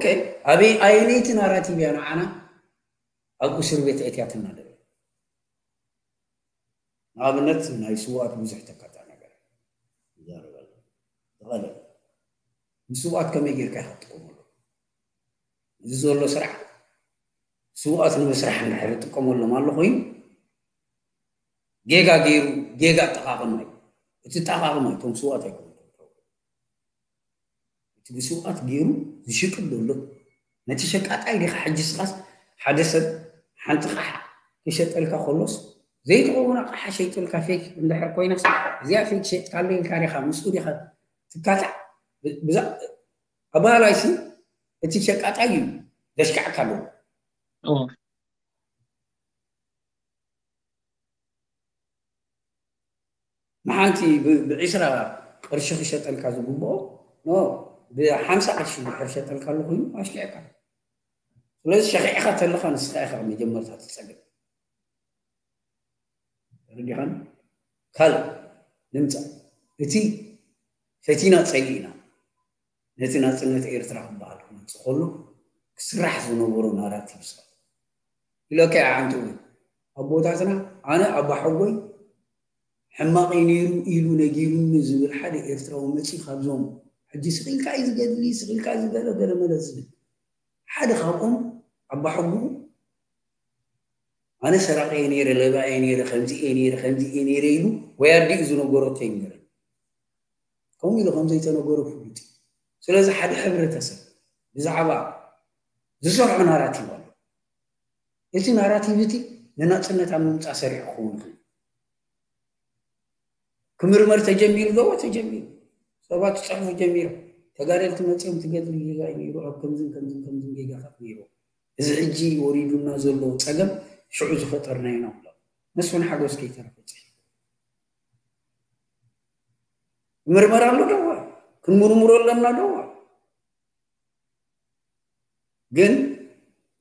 أوكي ابي اينيت ناراتي بيانا أنا اكو سر بيت اتيات النادر نابنت من هاي سوات مزح تكات أنا قال دار غلط غلط مسوات كم يجير كحط قوم زور له سرعه سوات المسرح نحر تقوم له مال خوين جيجا جيرو جيجا تقاقم هاي تتقاقم هاي توم سوات هيكم ብስዋኣት ገይሩ ዝሽቅጥ ዘሎ ነቲ ሸቃጣይ ዲኻ ሕጂ ስኻስ ሓደ ሰብ ሓንቲ ቃሓ ክሸጠልካ ከሎስ ዘይትኸውን ኣቕሓ ሸይጥልካ ፌክ እንድሕር ኮይናስ እዚኣ ፌክ ሸጥካለ ኢልካ ዲኻ ምስኡ ዲኻ ትካታዕ ኣባህላይሲ እቲ ሸቃጣይ እዩ ዘሽካዕካ ኣለዎ ንሓንቲ ብዒስራ ቅርሺ ክሸጠልካ ዝግብኦ ኖ ብሓምሳ ቅርሺ ድሕር ሸጠልካ ኣሎ ኮይኑ ኣሽኪዕካ ስለዚ ሸኪዕካ ተለካ ንስኻ ኢኻ መጀመርታ ትፀግብ ርዲኻን ካልእ ንምፃእ እቲ ፈቲና ፀሊእና ነቲ ናፅነት ኤርትራ ክበሃል ክመፅእ ከሎ ክስራሕ ዝነበሮ ናራቲቭ ሰ ኢሎከ ዓንቲ እውን ኣቦታትና ኣነ ኣባ ሓጎይ ሕማቕ ነይሩ ኢሉ ነጊሩኒ ዝብል ሓደ ኤርትራዊ መፂ ካብዞም ሕጂ ስቂልካ እዩ ዝገድሊ ስቂልካ ዝገለ ገለመለ ዝብል ሓደ ካብኦም ኣባ ሕጉኡ ኣነ ሰራቀ እየ ነይረ ለባ እየ ነይረ ከምዚ እየ ነይረ ከምዚ እየ ነይረ ኢሉ ወይ ኣዲኡ ዝነገሮ ተይነረ ከምኡ ኢሉ ከምዘይተነገሮ ፍሉጥ ስለዚ ሓደ ሕብረተሰብ ብዛዕባ ዝሰርሖ ናራቲቭ ኣሎ እቲ ናራቲቭ እቲ ንናፅነት ኣብ ምምፃእ ሰሪሑ ክኸውን ይኽእል ክምርመር ተጀሚሩ ዘዎ ተጀሚሩ ሰባት ትፅሕፉ ጀሚሮም ተጋደልቲ መፅኦም ትገድል ጌጋ ነይሩ ኣብ ከምዝን ከምዝን ከምዝን ጌጋታት ነይሩ እዚ ሕጂ ወሪዱና ዘሎ ፀገም ሽዑ ዝፈጠርና ኢና ብሎ ንስን ሓጎስ ከይተረፈፅ ምርመራ ኣሎ ደዋ ክንምርምሮ ኣለና ደዋ ግን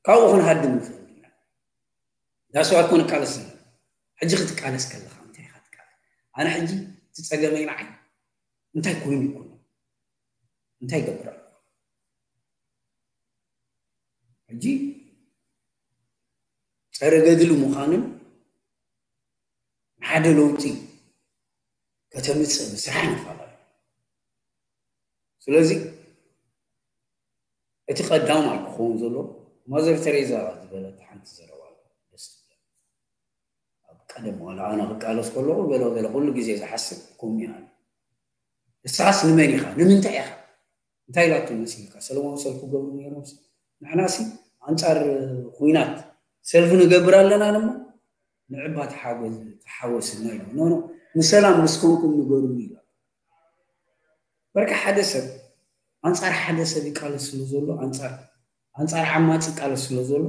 ካብኡ ክንሃድም ንኽእል ኢና ዳስዋት ክንቃለስ ሕጂ ክትቃለስ ከለካ እንታይ ኢኻ ትቃለስ ኣነ ሕጂ ትፀገመይ ንዓይ እንታይ ኮይኑ ይኮኑ እንታይ ይገብር ኣሎ ሕጂ ፀረ ገድሊ ምዃንን ሓደ ለውጢ ከተምፅእ ብስራሕ ንፈላለዩ ስለዚ እቲ ቀዳማይ ክኸውን ዘሎ ማዘር ተሬዛ ዝበለት ሓንቲ ዘረባ ደስ ትብል ኣብ ቀደም ዋላ ኣነ ክቃለስ ከለኹ ገለ ገለ ኩሉ ግዜ ዝሓስብ ከምኡ ኢና ንስኻስ ንመን ኢኻ ንምንታይ ኢኻ እንታይ ኢላቶ መሲልካ ሰለሞን ሰልፊ ገብሩ ነይሮም ንሕና ሲ ኣንፃር ኩናት ሰልፊ ንገብር ኣለና ድማ ንዕባ ተሓወስና ኢሎ ኖ ንሰላም ምስኮንኩም ንገሩ ኢሎ በርካ ሓደ ሰብ ኣንፃር ሓደ ሰብ ይቃለስ ስለ ዘሎ ኣንፃር ኣንፃር ዓማፂ ቃለስ ስለ ዘሎ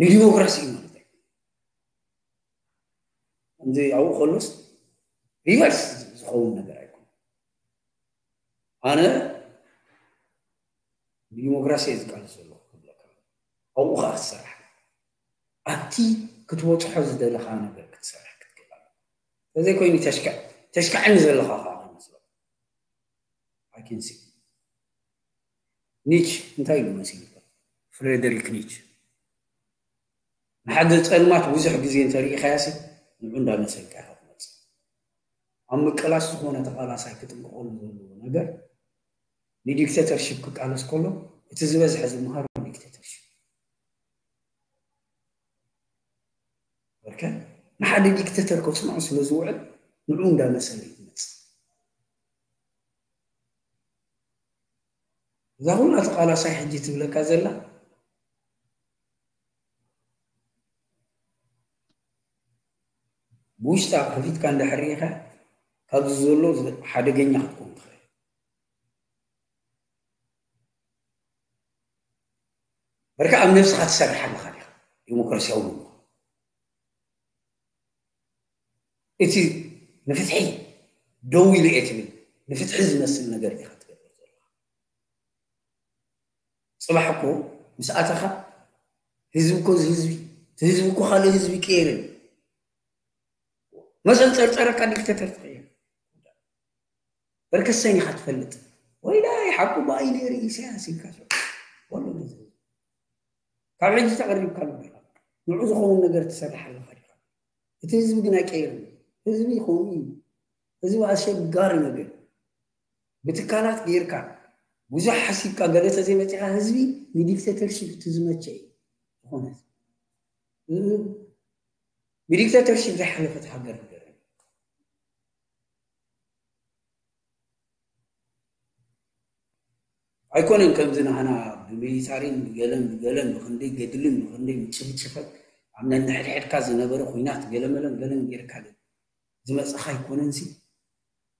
ንዲሞክራሲ እዩ ማለት እዩ እንዚ ኣብኡ ከሎስ ሪቨርስ تفعلون نقرأكم أنا ديمقراطية قال سلوا قبل أو خاص صراحة أتي كتبوت حز دل خانة قال كتصراح كتكلم فزي كوني تشكع تشكع نزل خاخا مثلا لكن سي. نيتش انت يقول مسيح فريدريك نيتش. نحدد علمات بزح جزين تاريخ ياسي ኣብ ምቅላስ ዝኾነ ተቃላሳይ ክጥንቀቀሉ ዘለዎ ነገር ንዲክቴተርሽፕ ክቃለስ ከሎ እቲ ዝበዝሐ ዝምሃሮ ዲክቴተርሽፕ በርከ ንሓደ ዲክቴተር ከፅንዑ ስለ ዝውዕል ንዑ እንዳመሰለ ይመፅእ እዛ ኩላ ተቃላሳይ ሕጂ ትብለካ ዘላ ብውሽጣ ከፊትካ እንዳሕሪኢኻ ካብዚ ዘሎ ሓደገኛ ክትኮን ትኽእል በርካ ኣብ ነብስኻ ትሰርሕ ኣለካ ዲኻ ዲሞክራሲያዊ ልምኳ እቲ ንፍትሒ ደው ኢሉ እየ ትብል ንፍትሒ ዝመስል ነገር ኢኻ ትገብር ዘለካ ፅባሕ እኮ ምስ ኣተኻ ህዝቢ እኮ ህዝቢ እቲ ህዝቢ እኮ ካልእ ህዝቢ ቀይርን መፀንፀርፀረካ ዲክተተር ትኸይር በርከሰኒ ኢኻ ትፈልጥ ወይ ላይ ሓቁ ብኣይ ነይሩ ኢሳያስ ኢልካ ወሎ ካብ ሕጂ ተቐሪብካ ንብላ ንዑ ዝኸውን ነገር ትሰርሕ ኣለካ ዲኻ እቲ ህዝቢ ግን ኣይቀይርን ህዝቢ ይኸውን እዩ ህዝቢ ኣሸጋሪ ነገር ብትካላት ጌርካ ብዙሕ ሓሲብካ ገለ ተዘይመፂኻ ህዝቢ ንዲክቴተርሽፕ እቲ ዝመቸ እዩ ዝኾነ ብዲክቴተርሽፕ ዘይሓለፈት ሃገር ኣይኮነን ከምዚ ንዓና ብሚሊታሪን ብገለን ብገለን ብክንደይ ገድልን ብክንደይ ምጭፍጭፈት ኣብ ነንሕድሕድካ ዝነበረ ኩናት ገለመለን ገለን ጌርካ ዝመፅኻ ኣይኮነን ሲ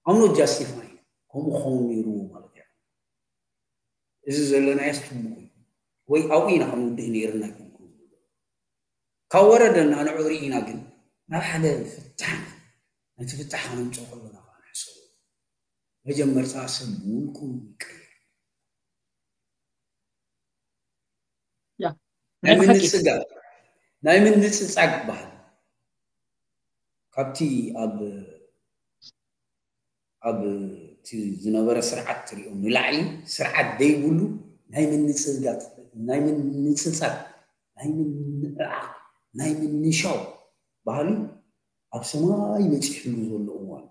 ኣምኖ ጃስቲፋይ ከምኡ ክኸውን ነይሩ ማለት እዩ እዚ ዘለናዮ ትቡቅ እዩ ወይ ኣብኡ ኢና ክንውድእ ነይርና ይኮንኩ ካብ ወረደና ንዕብሪ ኢና ግን ናብ ሓደ ፍታሕ ነቲ ፍታሕ ከነምፅኦ ከለና ከዓ ንሕሰቡ መጀመርታ ሰብ ብውልቁ ይቀይር ናይ ምንፅጋብ ናይ ምንፅፃግ ባህል ካብቲ ኣብ ኣብ እቲ ዝነበረ ስርዓት ትሪኦም ንላዕሊ ስርዓት ደይብሉ ናይ ምንፅጋብ ናይ ምንፅፃግ ናይ ምንዕዓቅ ናይ ምንሻው ባህሊ ኣብ ሰማይ በፂሕሉ ዘሎ እዋን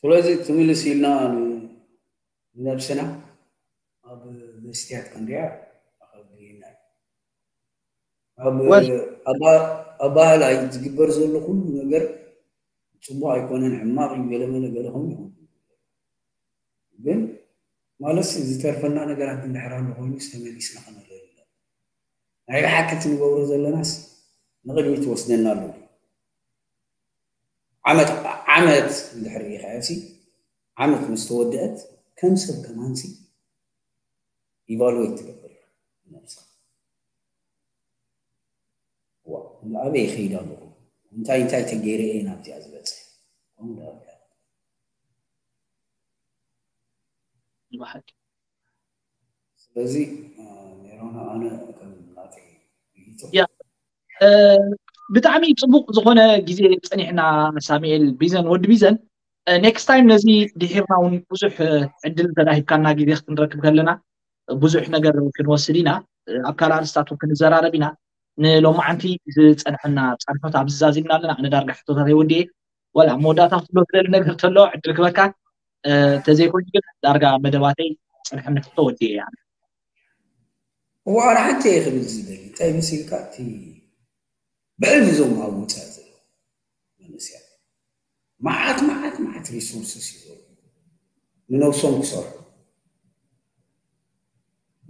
ስለዚ ትምልስ ኢልና ንነብስና ኣብ መስትያት ክንሪኣ ኣኸብና ኣብ ባህላይ ዝግበር ዘሎ ኩሉ ነገር ፅቡቅ ኣይኮነን ሕማቅ እዩ ገለመለ ገለ ከምኡ ይኹን ግን ማለት ዝተርፈና ነገራት እንድሕር ኣሎ ኮይኑ ዝተመሊስና ክንረአ ናይ ብሓቂት ንገብሮ ዘለናስ ንቅድሚት ወስደና ኣሎ ዓመት ዓመት እንድሕር ኢኻያሲ ዓመት ምስ ተወድአት ከም ሰብ ከማንሲ ኢቫሉዌት ትገብር ኢኻ ነብስኻ ኣበይ ይኸይድ ኣለኹ እንታይ እንታይ ተገይረ እየ ናብዚኣ ዝበፅሕ ስለዚ ሜሮና ኣነ ከም ናተይ
ብጣዕሚ ፅቡቅ ዝኾነ ግዜ ፀኒሕና ሳሙኤል ቢዘን ወዲ ቢዘን ኔክስት ታይም ነዚ ድሒርና እውን ብዙሕ ዕድል ተዳሂብካና ግዜ ክንረክብ ከለና ብዙሕ ነገር ክንወስድ ኢና ኣብ ካልእ ኣርስታት ክንዘራረብ ኢና ንሎማዓንቲ ዝፀንሐና ፀንሖት ኣብዚ ዛዚምና ኣለና ኣነ ዳርጋ ሕቶታት የወዲየ ወላ መወዳእታ ክትብሎ ትደሊ ነገር ተሎ ዕድል ክበካ ተዘይኮይኑ ግን ዳርጋ መደባተይ ፀንሐኒ ሕቶ ወዲየ እያ
ዋና ሓንቲ እየ ክብል ዝደሊ እንታይ መሲልካ እቲ ብዕልሚ ዞም ኣብ ወፃእ ዘሎ መንእስያት መዓት መዓት መዓት ሪሶርስስ እዩ ዘሎ ንነብሶም ክሰርሑ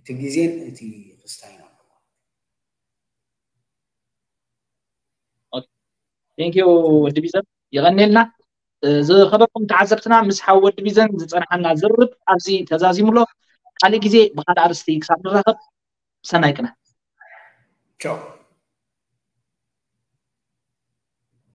እቲ ግዜን እቲ ክስታይን ኣሎ
ቴንኪዩ ወዲ ቢዘን ይቐኒልና ዝኸበርኩም ተዓዘብትና ምስ ሓዊ ወዲ ቢዘን ዝፀንሐና ዝርብ ኣብዚ ተዛዚሙሎ ካሊእ ግዜ ብካልእ ኣርስቲ ክሳብ ንራኸብ ሰናይ ቅነ
ቻው